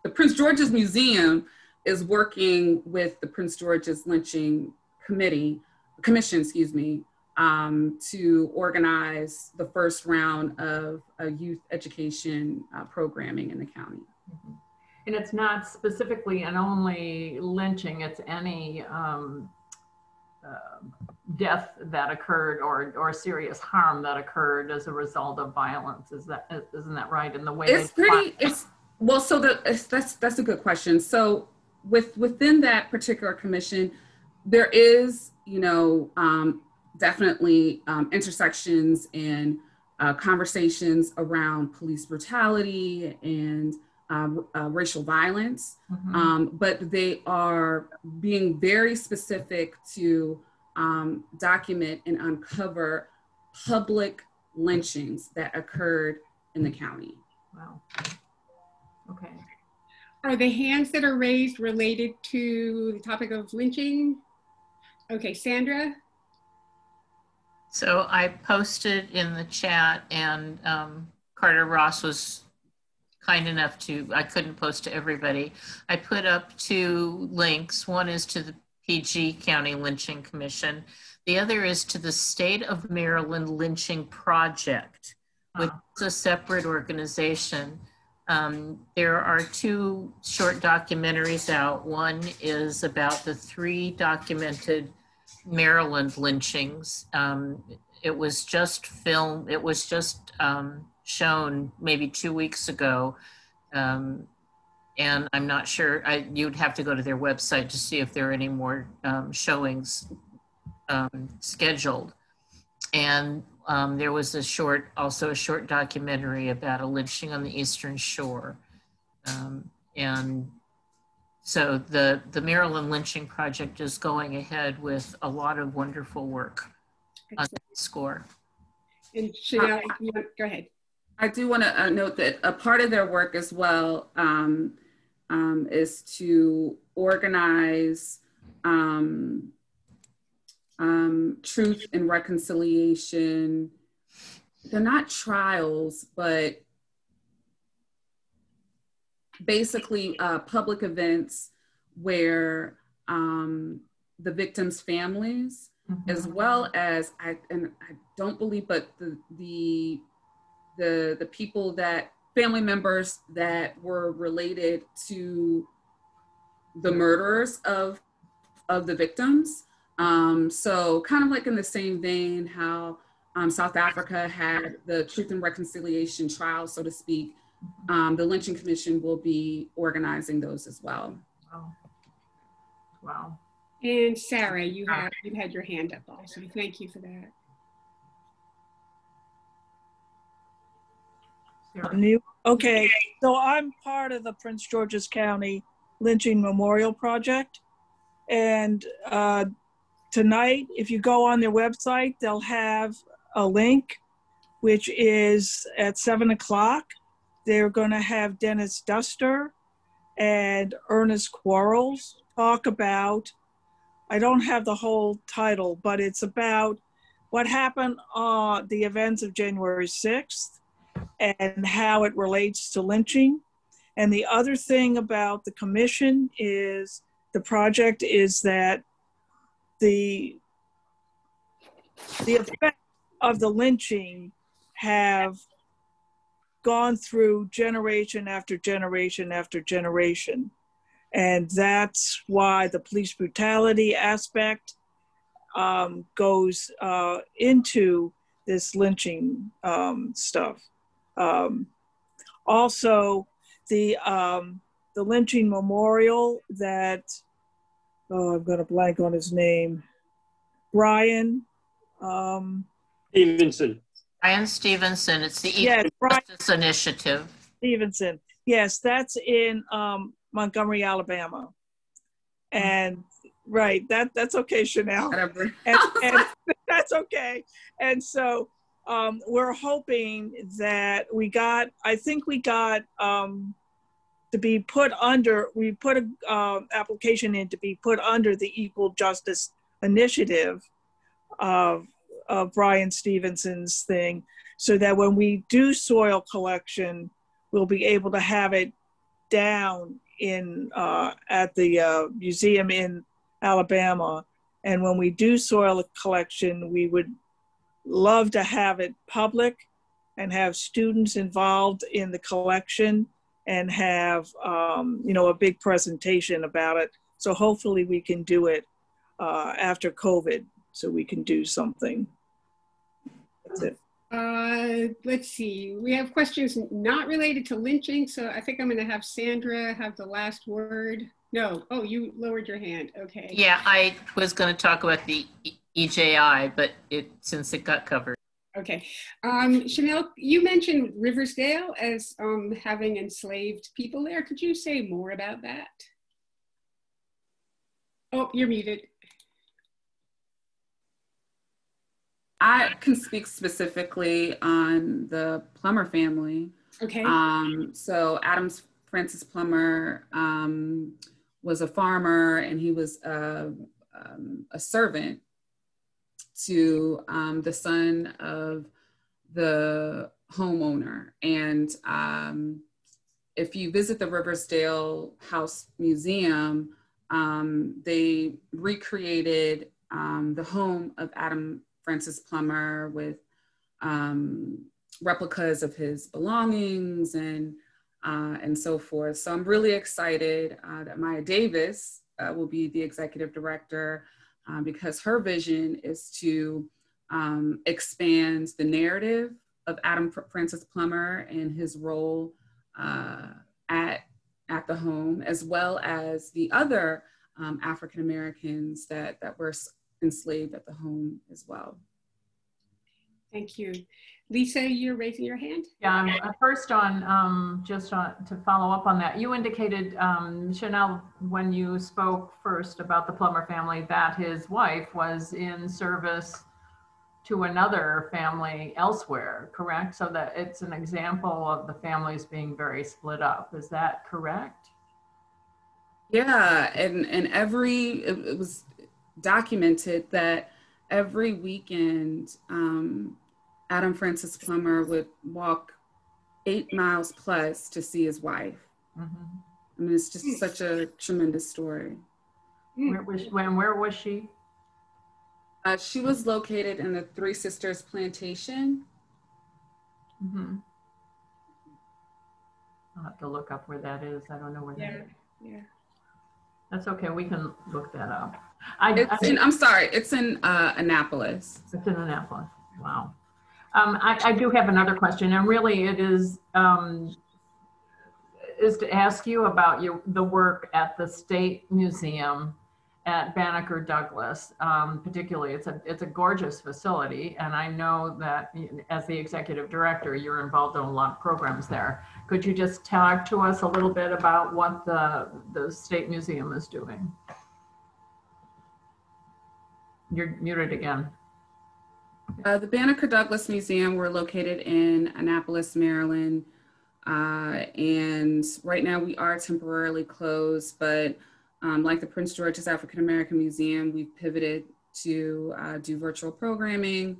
the Prince George's Museum is working with the Prince George's Lynching Committee, Commission, excuse me, um, to organize the first round of uh, youth education uh, programming in the county. And it's not specifically and only lynching, it's any um, uh, death that occurred or, or serious harm that occurred as a result of violence. Is that, isn't that right? In the way It's pretty, it's, well, so the, it's, that's, that's a good question. So with, within that particular commission, there is, you know, um, definitely um, intersections and uh, conversations around police brutality and uh, uh, racial violence, Mhm. um, but they are being very specific to um, document and uncover public lynchings that occurred in the county. Wow. Okay. Are the hands that are raised related to the topic of lynching? Okay, Sandra? So I posted in the chat and um, Carter Ross was kind enough to, I couldn't post to everybody. I put up two links. One is to the PG County Lynching Commission. The other is to the State of Maryland Lynching Project, which is a separate organization. Um, there are two short documentaries out. One is about the three documented Maryland lynchings. Um, it was just film. it was just um, shown maybe two weeks ago. Um, and I'm not sure, I, you'd have to go to their website to see if there are any more um, showings um, scheduled. And um, there was a short, also a short documentary about a lynching on the Eastern Shore. And so the, the Maryland Lynching Project is going ahead with a lot of wonderful work on that score. And Chanel, you want- go ahead. I do want to uh, note that a part of their work as well um, um, is to organize um, um, truth and reconciliation. They're not trials, but basically uh, public events where um, the victims' families, as well as I and I don't believe, but the the the the people that family members that were related to the murderers of of the victims. Um, so kind of like in the same vein, how um, South Africa had the Truth and Reconciliation trial, so to speak. Um, the Lynching Commission will be organizing those as well. Wow. Wow. And Sarah, you have you had your hand up also. Thank you for that. Sarah. New- Okay, so I'm part of the Prince George's County Lynching Memorial Project. And uh, tonight, if you go on their website, they'll have a link, which is at seven o'clock. They're going to have Dennis Duster and Ernest Quarles talk about, I don't have the whole title, but it's about what happened on the events of January 6th and how it relates to lynching. And the other thing about the commission is the project is that the the effect of the lynching have gone through generation after generation after generation. And that's why the police brutality aspect um, goes uh, into this lynching um, stuff. Um, also, the um, the lynching memorial that oh, I'm going to blank on his name. Bryan. Um, Stevenson. Bryan Stevenson, it's the yes, Equal Bryan Justice Initiative. Stevenson. Yes, that's in um, Montgomery, Alabama. And right, that that's okay, Chanel. And, and that's okay. And so um, we're hoping that we got. I think we got um, to be put under. We put a um application in to be put under the Equal Justice Initiative of of Bryan Stevenson's thing, so that when we do soil collection, we'll be able to have it down in uh, at the uh, museum in Alabama. And when we do soil collection, we would love to have it public and have students involved in the collection and have um, you know a big presentation about it. So hopefully we can do it uh, after COVID, so we can do something. That's it. Uh, let's see. We have questions not related to lynching, so I think I'm going to have Sandra have the last word. No. Oh, you lowered your hand. Okay. Yeah, I was going to talk about the E- EJI, but it since it got covered. Okay. Um, Chanel, you mentioned Riversdale as um, having enslaved people there. Could you say more about that? Oh, you're muted. I can speak specifically on the Plummer family. Okay. Um, so Adams Francis Plummer um, was a farmer and he was a, um, a servant to um, the son of the homeowner. And um, if you visit the Riversdale House Museum, um, they recreated um, the home of Adam Francis Plummer with um, replicas of his belongings and uh, and so forth. So I'm really excited uh, that Maya Davis uh, will be the executive director uh, because her vision is to um, expand the narrative of Adam Francis Plummer and his role uh, at at the home, as well as the other um, African Americans that that were enslaved at the home as well. Thank you. Lisa, you're raising your hand? Yeah, uh, first on, um, just on, to follow up on that, you indicated, um, Chanel, when you spoke first about the Plummer family, that his wife was in service to another family elsewhere, correct? So that it's an example of the families being very split up. Is that correct? Yeah, and and every it, it was documented that every weekend um, Adam Francis Plummer would walk eight miles plus to see his wife. Mm-hmm. I mean, it's just such a tremendous story. Where was, when, where was she? Uh, she was located in the Three Sisters Plantation. Mm-hmm. I'll have to look up where that is. I don't know where yeah. that is. Yeah. That's okay. We can look that up. I, I, in, I'm sorry. It's in uh, Annapolis. It's in Annapolis. Wow. Um, I, I, do have another question, and really it is um, is to ask you about your the work at the State Museum at Banneker Douglas. Um, particularly, it's a it's a gorgeous facility, and I know that as the executive director, you're involved in a lot of programs there. Could you just talk to us a little bit about what the the State Museum is doing? You're muted again. Uh, the Banneker Douglas Museum, we're located in Annapolis, Maryland. Uh, and right now we are temporarily closed, but um, like the Prince George's African American Museum, we've pivoted to uh, do virtual programming.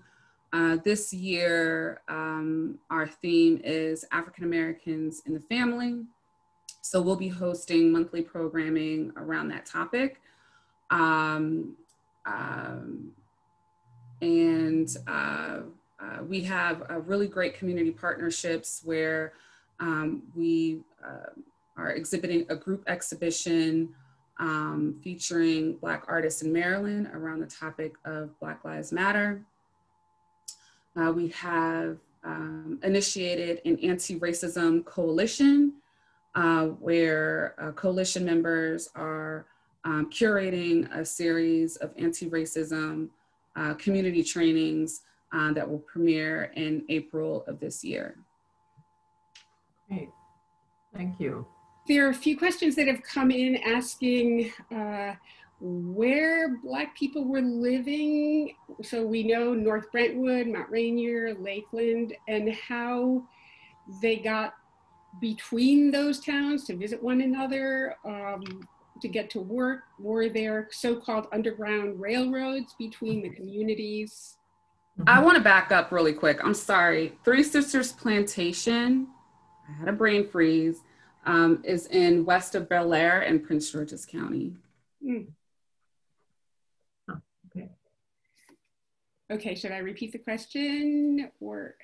Uh, this year, um, our theme is African Americans in the Family. So we'll be hosting monthly programming around that topic. Um, um and uh, uh, we have really great community partnerships where um, we uh, are exhibiting a group exhibition um, featuring Black artists in Maryland around the topic of Black Lives Matter. Uh, we have um, initiated an anti-racism coalition uh, where uh, coalition members are um, curating a series of anti-racism uh, community trainings uh, that will premiere in April of this year. Great, thank you. There are a few questions that have come in asking uh, where Black people were living. So we know North Brentwood, Mount Rainier, Lakeland, and how they got between those towns to visit one another. Um, to get to work? Were there so-called underground railroads between the communities? I want to back up really quick. I'm sorry. Three Sisters Plantation, I had a brain freeze, um, is in west of Bel Air in Prince George's County. Mm. okay. Okay, should I repeat the question or?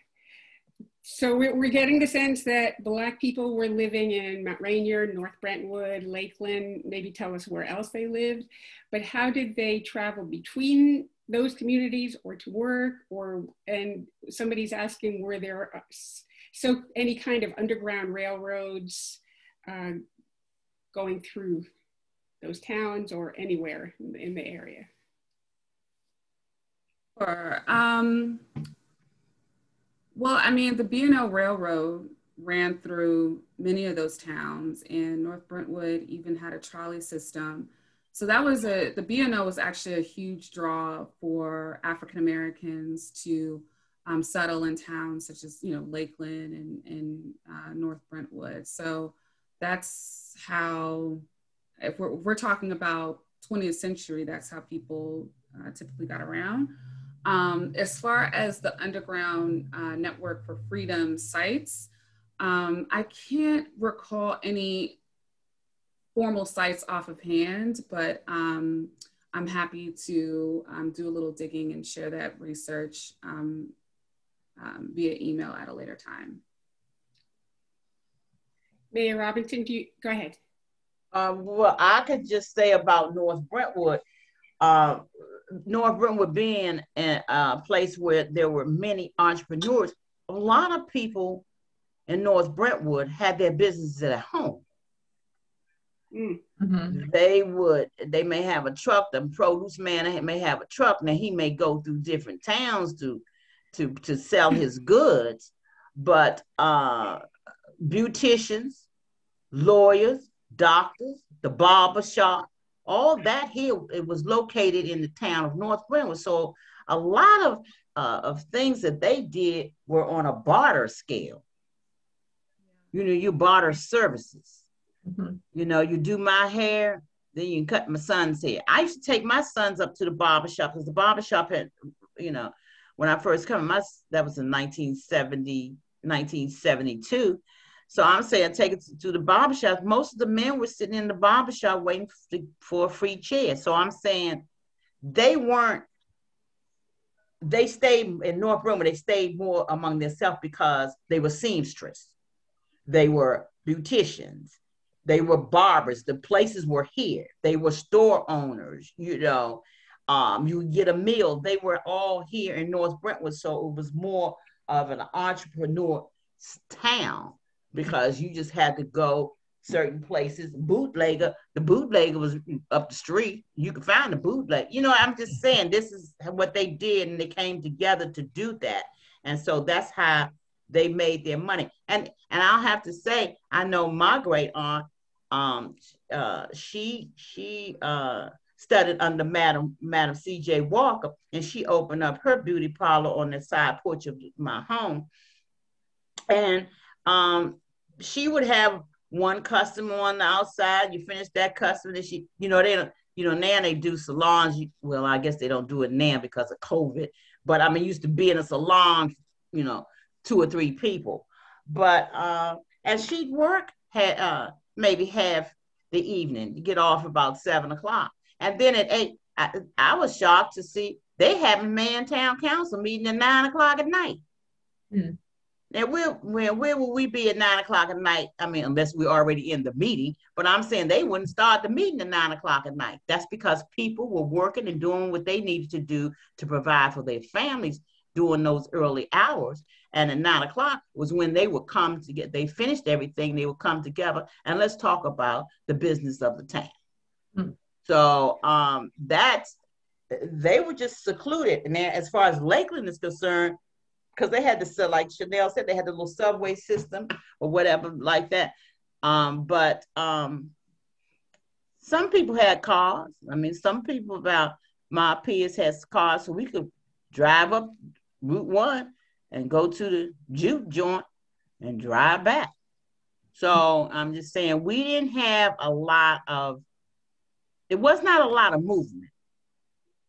So we're getting the sense that Black people were living in Mount Rainier, North Brentwood, Lakeland, maybe tell us where else they lived, but how did they travel between those communities or to work or, and somebody's asking were there uh, so any kind of underground railroads uh, going through those towns or anywhere in the area? Sure. Um, well, I mean, the B&O Railroad ran through many of those towns, and North Brentwood even had a trolley system So that was a, the B&O was actually a huge draw for African Americans to um, settle in towns such as, you know, Lakeland and, and uh, North Brentwood. So that's how, if we're, if we're talking about 20th century, that's how people uh, typically got around. Um, as far as the Underground uh, Network for Freedom sites, um, I can't recall any formal sites off of hand, but um, I'm happy to um, do a little digging and share that research um, um, via email at a later time. Mayor Robinson, do you, go ahead. Um, well, I could just say about North Brentwood, uh, North Brentwood being a, a place where there were many entrepreneurs, a lot of people in North Brentwood had their businesses at home. Mm. Mhm. They would, they may have a truck, the produce man may have a truck. Now he may go through different towns to to to sell his goods, but uh beauticians, lawyers, doctors, the barber shop, all that here it was located in the town of North Brentwood. So a lot of uh, of things that they did were on a barter scale. You know, you barter services. Mhm. You know, you do my hair, then you can cut my son's hair. I used to take my sons up to the barber shop because the barber shop had, you know, when I first come, my that was in 1970, 1972. So I'm saying take it to the barber shop. Most of the men were sitting in the barber shop waiting for, for a free chair. So I'm saying they weren't, they stayed in North Room, they stayed more among themselves because they were seamstress. They were beauticians. They were barbers. The places were here. They were store owners, you know. Um, you get a meal. They were all here in North Brentwood. So it was more of an entrepreneur town because you just had to go certain places. Bootlegger, the bootlegger was up the street. You could find a bootleg. You know, I'm just saying this is what they did, and they came together to do that. And so that's how they made their money. And and I'll have to say, I know my great aunt, um, uh, she she uh studied under Madam Madam C.J. Walker, and she opened up her beauty parlor on the side porch of my home. And um, she would have one customer on the outside. You finish that customer, then she, you know, they don't, you know, now they do salons. Well, I guess they don't do it now because of COVID. But I mean, used to be in a salon, you know, two or three people. But uh, and she'd work had uh, maybe half the evening, get off about seven o'clock, and then at eight, I, I was shocked to see they having man town council meeting at nine o'clock at night. Hmm. Now, where, where, where will we be at nine o'clock at night? I mean, unless we're already in the meeting, but I'm saying they wouldn't start the meeting at nine o'clock at night. That's because people were working and doing what they needed to do to provide for their families during those early hours. And at nine o'clock was when they would come to get, they finished everything, they would come together and let's talk about the business of the town. Hmm. So um, that's, they were just secluded. And then as far as Lakeland is concerned, because they had to sell, like Chanel said, they had the little subway system or whatever like that. Um, but um, some people had cars. I mean, some people about my peers had cars, so we could drive up Route One and go to the juke joint and drive back. So I'm just saying we didn't have a lot of. It was not a lot of movement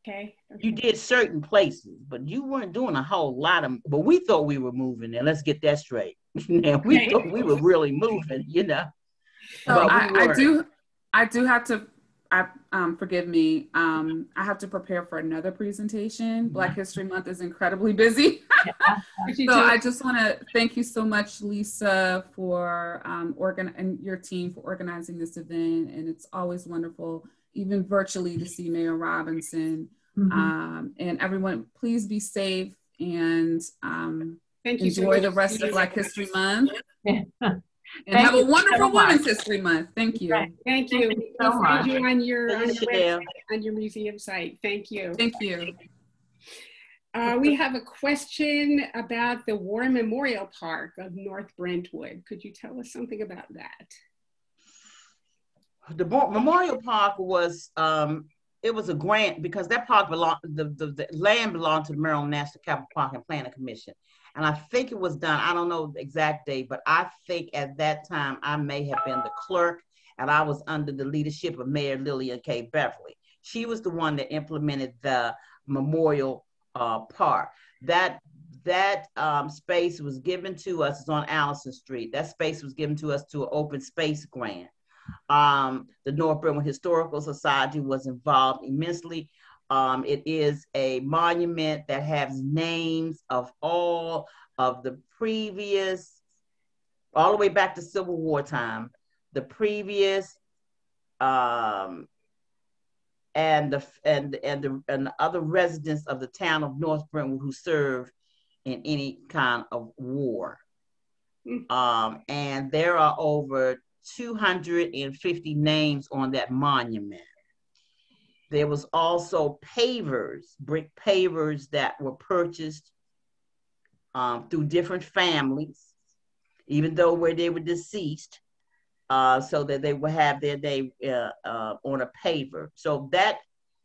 Okay. You did certain places, but you weren't doing a whole lot of. But we thought we were moving, and let's get that straight. now we thought we were really moving, you know. So But we I, I do, I do have to, I, um, forgive me, um, I have to prepare for another presentation. Black History Month is incredibly busy. So I just want to thank you so much, Lisa, for um, organ and your team for organizing this event. And it's always wonderful, even virtually, to see Mayor Robinson. Mhm. Um, and everyone, please be safe and um, Thank you so enjoy the rest of Black History Month. Yeah. And Thank have a wonderful much. Women's History Month. Thank you. Right. Thank you. Thank you so We'll much. you on your, on your you, website, on your museum site. Thank you. Thank you. Uh, we have a question about the War Memorial Park of North Brentwood. Could you tell us something about that? the Memorial Park was um, it was a grant because that park belonged the, the, the land belonged to the Maryland National Capital Park and Planning Commission. And I think it was done, I don't know the exact date, but I think at that time I may have been the clerk and I was under the leadership of Mayor Lillian K. Beverly. She was the one that implemented the Memorial uh, Park. That that um, space was given to us. It's on Allison Street. That space was given to us to an open space grant. Um, the North Brentwood Historical Society was involved immensely. Um, it is a monument that has names of all of the previous, all the way back to Civil War time, the previous um, and the and and the and the other residents of the town of North Brentwood who served in any kind of war. Hmm. Um, and there are over 250 names on that monument. There was also pavers, brick pavers that were purchased um, through different families, even though where they were deceased, uh, so that they would have their day uh, uh, on a paver. So that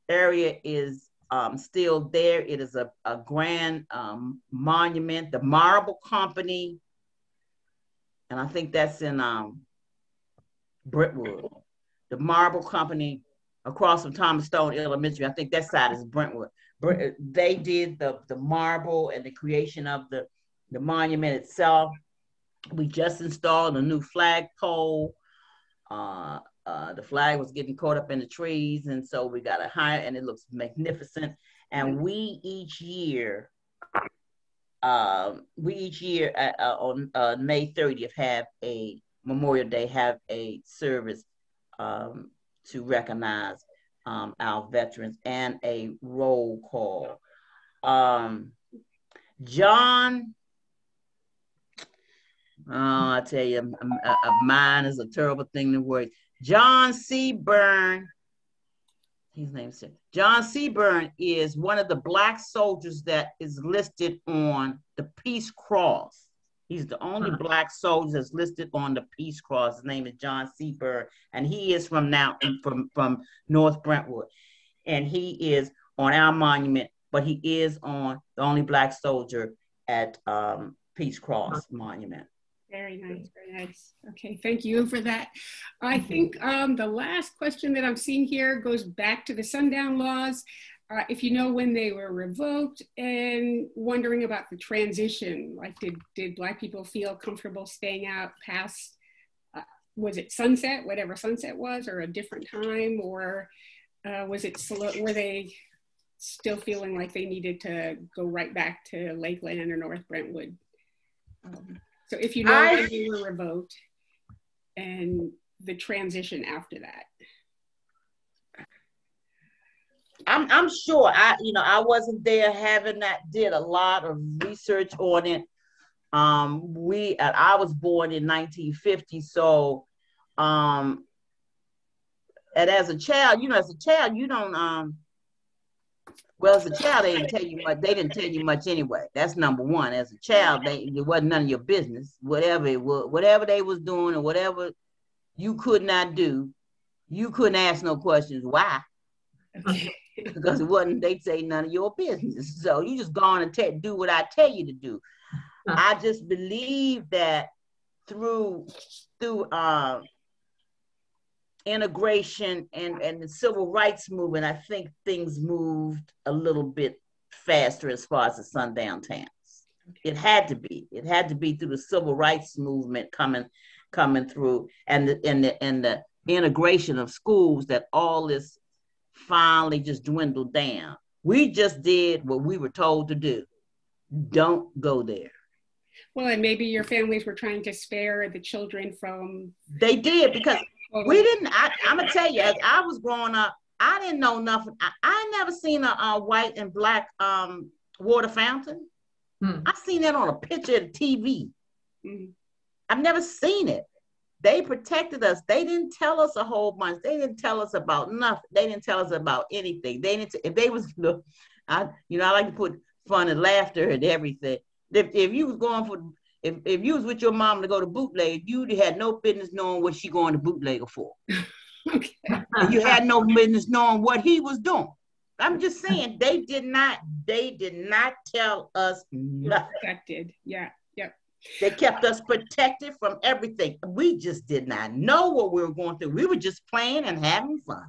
area is um, still there. It is a, a grand um, monument. The Marble Company, and I think that's in um, Brentwood. The Marble Company across from Thomas Stone Elementary. I think that side is Brentwood. They did the, the marble and the creation of the, the monument itself. We just installed a new flagpole. Uh, uh, the flag was getting caught up in the trees, and so we got a high, and it looks magnificent. And we each year, um, we each year uh, uh on uh, May 30th have a Memorial Day have a service um, to recognize um, our veterans and a roll call. Um, John, oh, I tell you, a, a, mine is a terrible thing to work. John Seaburn, his name's John Seaburn is one of the black soldiers that is listed on the Peace Cross. He's the only huh. black soldier that's listed on the Peace Cross. His name is John Seaburn, and he is from now from from North Brentwood, and he is on our monument, but he is on the only black soldier at um, Peace Cross Monument. Very nice, very nice. Okay, thank you for that. I think um, the last question that I'm seeing here goes back to the sundown laws uh, if you know when they were revoked and wondering about the transition like did did black people feel comfortable staying out past uh, was it sunset whatever sunset was or a different time or uh, was it slow, were they still feeling like they needed to go right back to lakeland or north brentwood? Um, so if you know I, when they were revoked and the transition after that I'm I'm sure I you know I wasn't there having that did a lot of research on it. Um, we I was born in 1950, so um, and as a child, you know, as a child, you don't um. Well, as a child, they didn't tell you much. They didn't tell you much anyway. That's number one. As a child, they it wasn't none of your business. Whatever it was, whatever they was doing, or whatever you could not do, you couldn't ask no questions. Why? because it wasn't they'd say none of your business. So you just go on and te- do what I tell you to do. I just believe that through through uh, integration and, and the civil rights movement, I think things moved a little bit faster as far as the sundown towns. It had to be. It had to be through the civil rights movement coming coming through and the and the and the integration of schools that all this finally just dwindled down. We just did what we were told to do. Don't go there. Well, and maybe your families were trying to spare the children from. They did because we didn't. I, am gonna tell you, as I was growing up, I didn't know nothing. I, I never seen a, a, white and black um, water fountain. Hmm. I seen that on a picture of the TV. Hmm. I've never seen it. They protected us. They didn't tell us a whole bunch. They didn't tell us about nothing. They didn't tell us about anything. They didn't. If they was, I you know I like to put fun and laughter and everything. If if you was going for if, if you was with your mom to go to bootleg, you had no business knowing what she going to bootleg for. Okay. You had no business knowing what he was doing. I'm just saying they did not they did not tell us nothing. protected. Yeah. They kept us protected from everything. We just did not know what we were going through. We were just playing and having fun.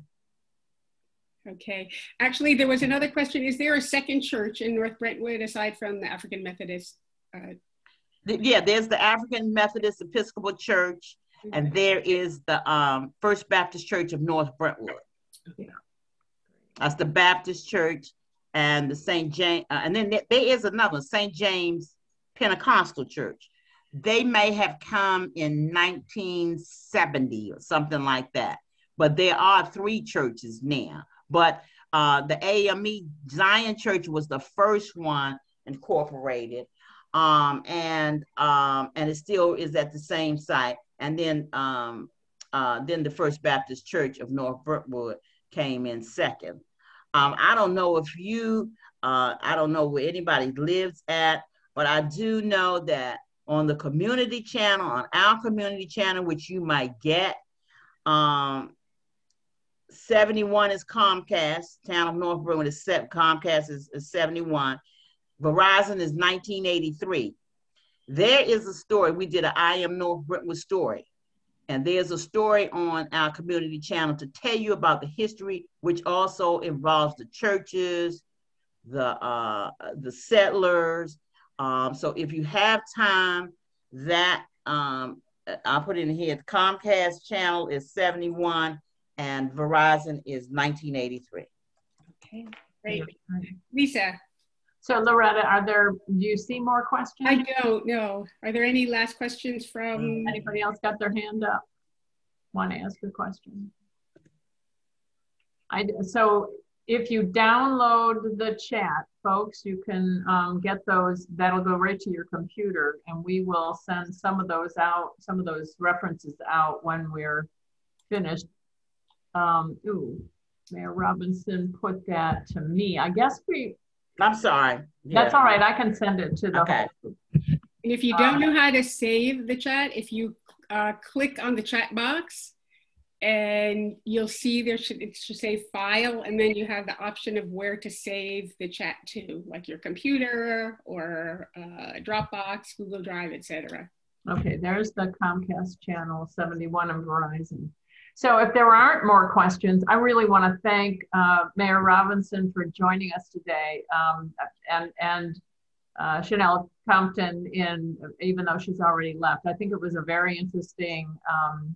Okay. Actually, there was another question. Is there a second church in North Brentwood aside from the African Methodist? Uh, Yeah, there's the African Methodist Episcopal Church, and there is the um, First Baptist Church of North Brentwood. Yeah. That's the Baptist Church and the St. James, uh, and then there, there is another St. James Pentecostal Church. They may have come in 1970 or something like that, but there are three churches now. But uh, the AME Zion Church was the first one incorporated, um, and um, and it still is at the same site. And then um, uh, then the First Baptist Church of North Brentwood came in second. Um, I don't know if you, uh, I don't know where anybody lives at, but I do know that on the community channel, on our community channel, which you might get, um, 71 is Comcast, Town of North Brentwood is set, Comcast is, is 71. Verizon is 1983. There is a story, we did an I Am North Brentwood story. And there's a story on our community channel to tell you about the history, which also involves the churches, the uh, the settlers. Um, so if you have time, that um, I'll put it in here. Comcast channel is 71 and Verizon is 1983. okay. Great. Lisa, So Loretta, are there, do you see more questions? I don't know. Are there any last questions from? Anybody else got their hand up? Want to ask a question? I, so if you download the chat, folks, you can um, get those, that'll go right to your computer and we will send some of those out, some of those references out when we're finished. Um, ooh, Mayor Robinson put that to me. I guess we, I'm sorry. that's all right. I can send it to the Okay. whole. And if you don't know how to save the chat, if you uh, click on the chat box and you'll see there should, it should say file and then you have the option of where to save the chat to, like your computer or uh, Dropbox, Google Drive, etc. Okay, there's the Comcast channel 71 and Verizon. So if there aren't more questions, I really want to thank uh, Mayor Robinson for joining us today um, and, and uh, Chanel Compton in, even though she's already left. I think it was a very interesting um,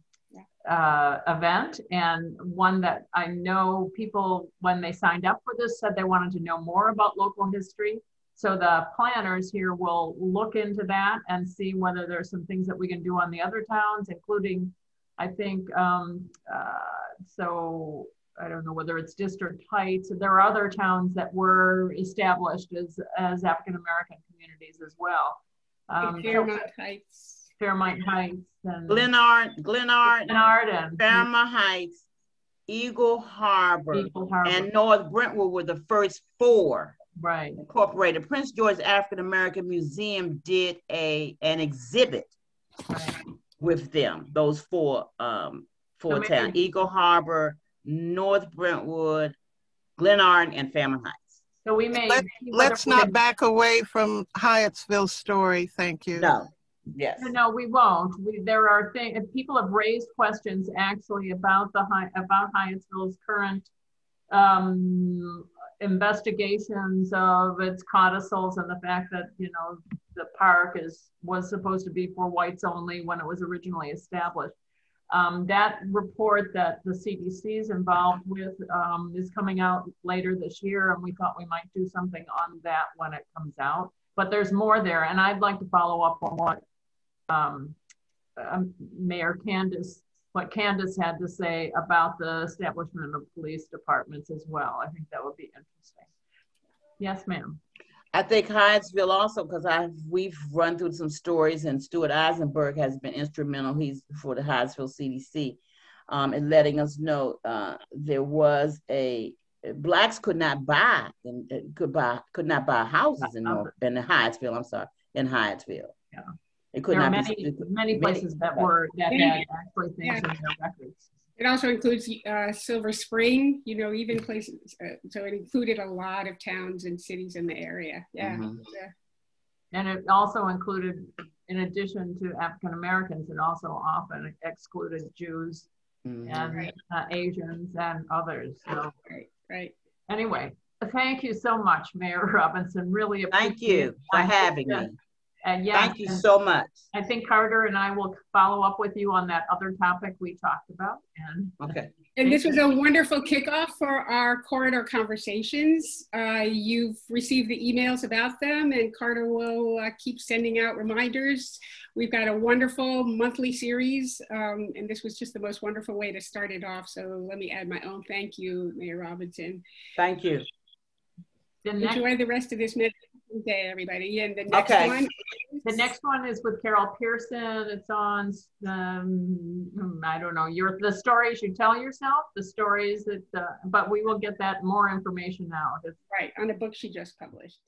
uh, event and one that I know people, when they signed up for this, said they wanted to know more about local history. So the planners here will look into that and see whether there's some things that we can do on the other towns, including, I think, um, uh, so I don't know whether it's District Heights. There are other towns that were established as, as African American communities as well. Um, Fairmont Heights. Fairmont Heights and Glenard, Glenard, Glenard and Fairmont Heights, Eagle Harbor, Eagle Harbor. and North Brentwood were the first four right. incorporated. Prince George African American Museum did a an exhibit right. with them. Those four um four So maybe- towns: Eagle Harbor, North Brentwood, Glenard, and Fairmont Heights. So we may. Let, Let's not back away from Hyattsville's story. Thank you. No, yes. No, we won't. We, there are things, people have raised questions actually about the, high, about Hyattsville's current um, investigations of its codicils and the fact that, you know, the park is, was supposed to be for whites only when it was originally established. Um, that report that the CDC is involved with um, is coming out later this year, and we thought we might do something on that when it comes out. But there's more there, and I'd like to follow up on what um, um, Mayor Candace, what Candace had to say about the establishment of police departments as well. I think that would be interesting. Yes, ma'am. I think Hyattsville also, because I we've run through some stories, and Stuart Eisenberg has been instrumental. He's for the Hyattsville CDC, um, in letting us know uh, there was a blacks could not buy and uh, could buy could not buy houses in North in Hyattsville. I'm sorry, in Hyattsville. Yeah. It could There are not many, be. many places that were, that had actually things in their records. It also includes uh, Silver Spring, you know, even places. Uh, so it included a lot of towns and cities in the area. Yeah. Mhm. yeah. And it also included, in addition to African Americans, it also often excluded Jews Mhm. and uh, Asians and others. So Right. Right. anyway, thank you so much, Mayor Robinson. Really appreciate Thank you for having me. And yeah, Thank you so much. I think Carter and I will follow up with you on that other topic we talked about. And Okay. And this was a wonderful kickoff for our corridor conversations. Uh, you've received the emails about them, and Carter will uh, keep sending out reminders. We've got a wonderful monthly series, um, and this was just the most wonderful way to start it off. So let me add my own thank you, Mayor Robinson. Thank you. the Enjoy the rest of this midday, everybody. And the next Okay. one, the next one is with Carol Pearson. It's on, um, I don't know, your, the stories you tell yourself, the stories that, uh, but we will get that more information out. It's right on a book she just published.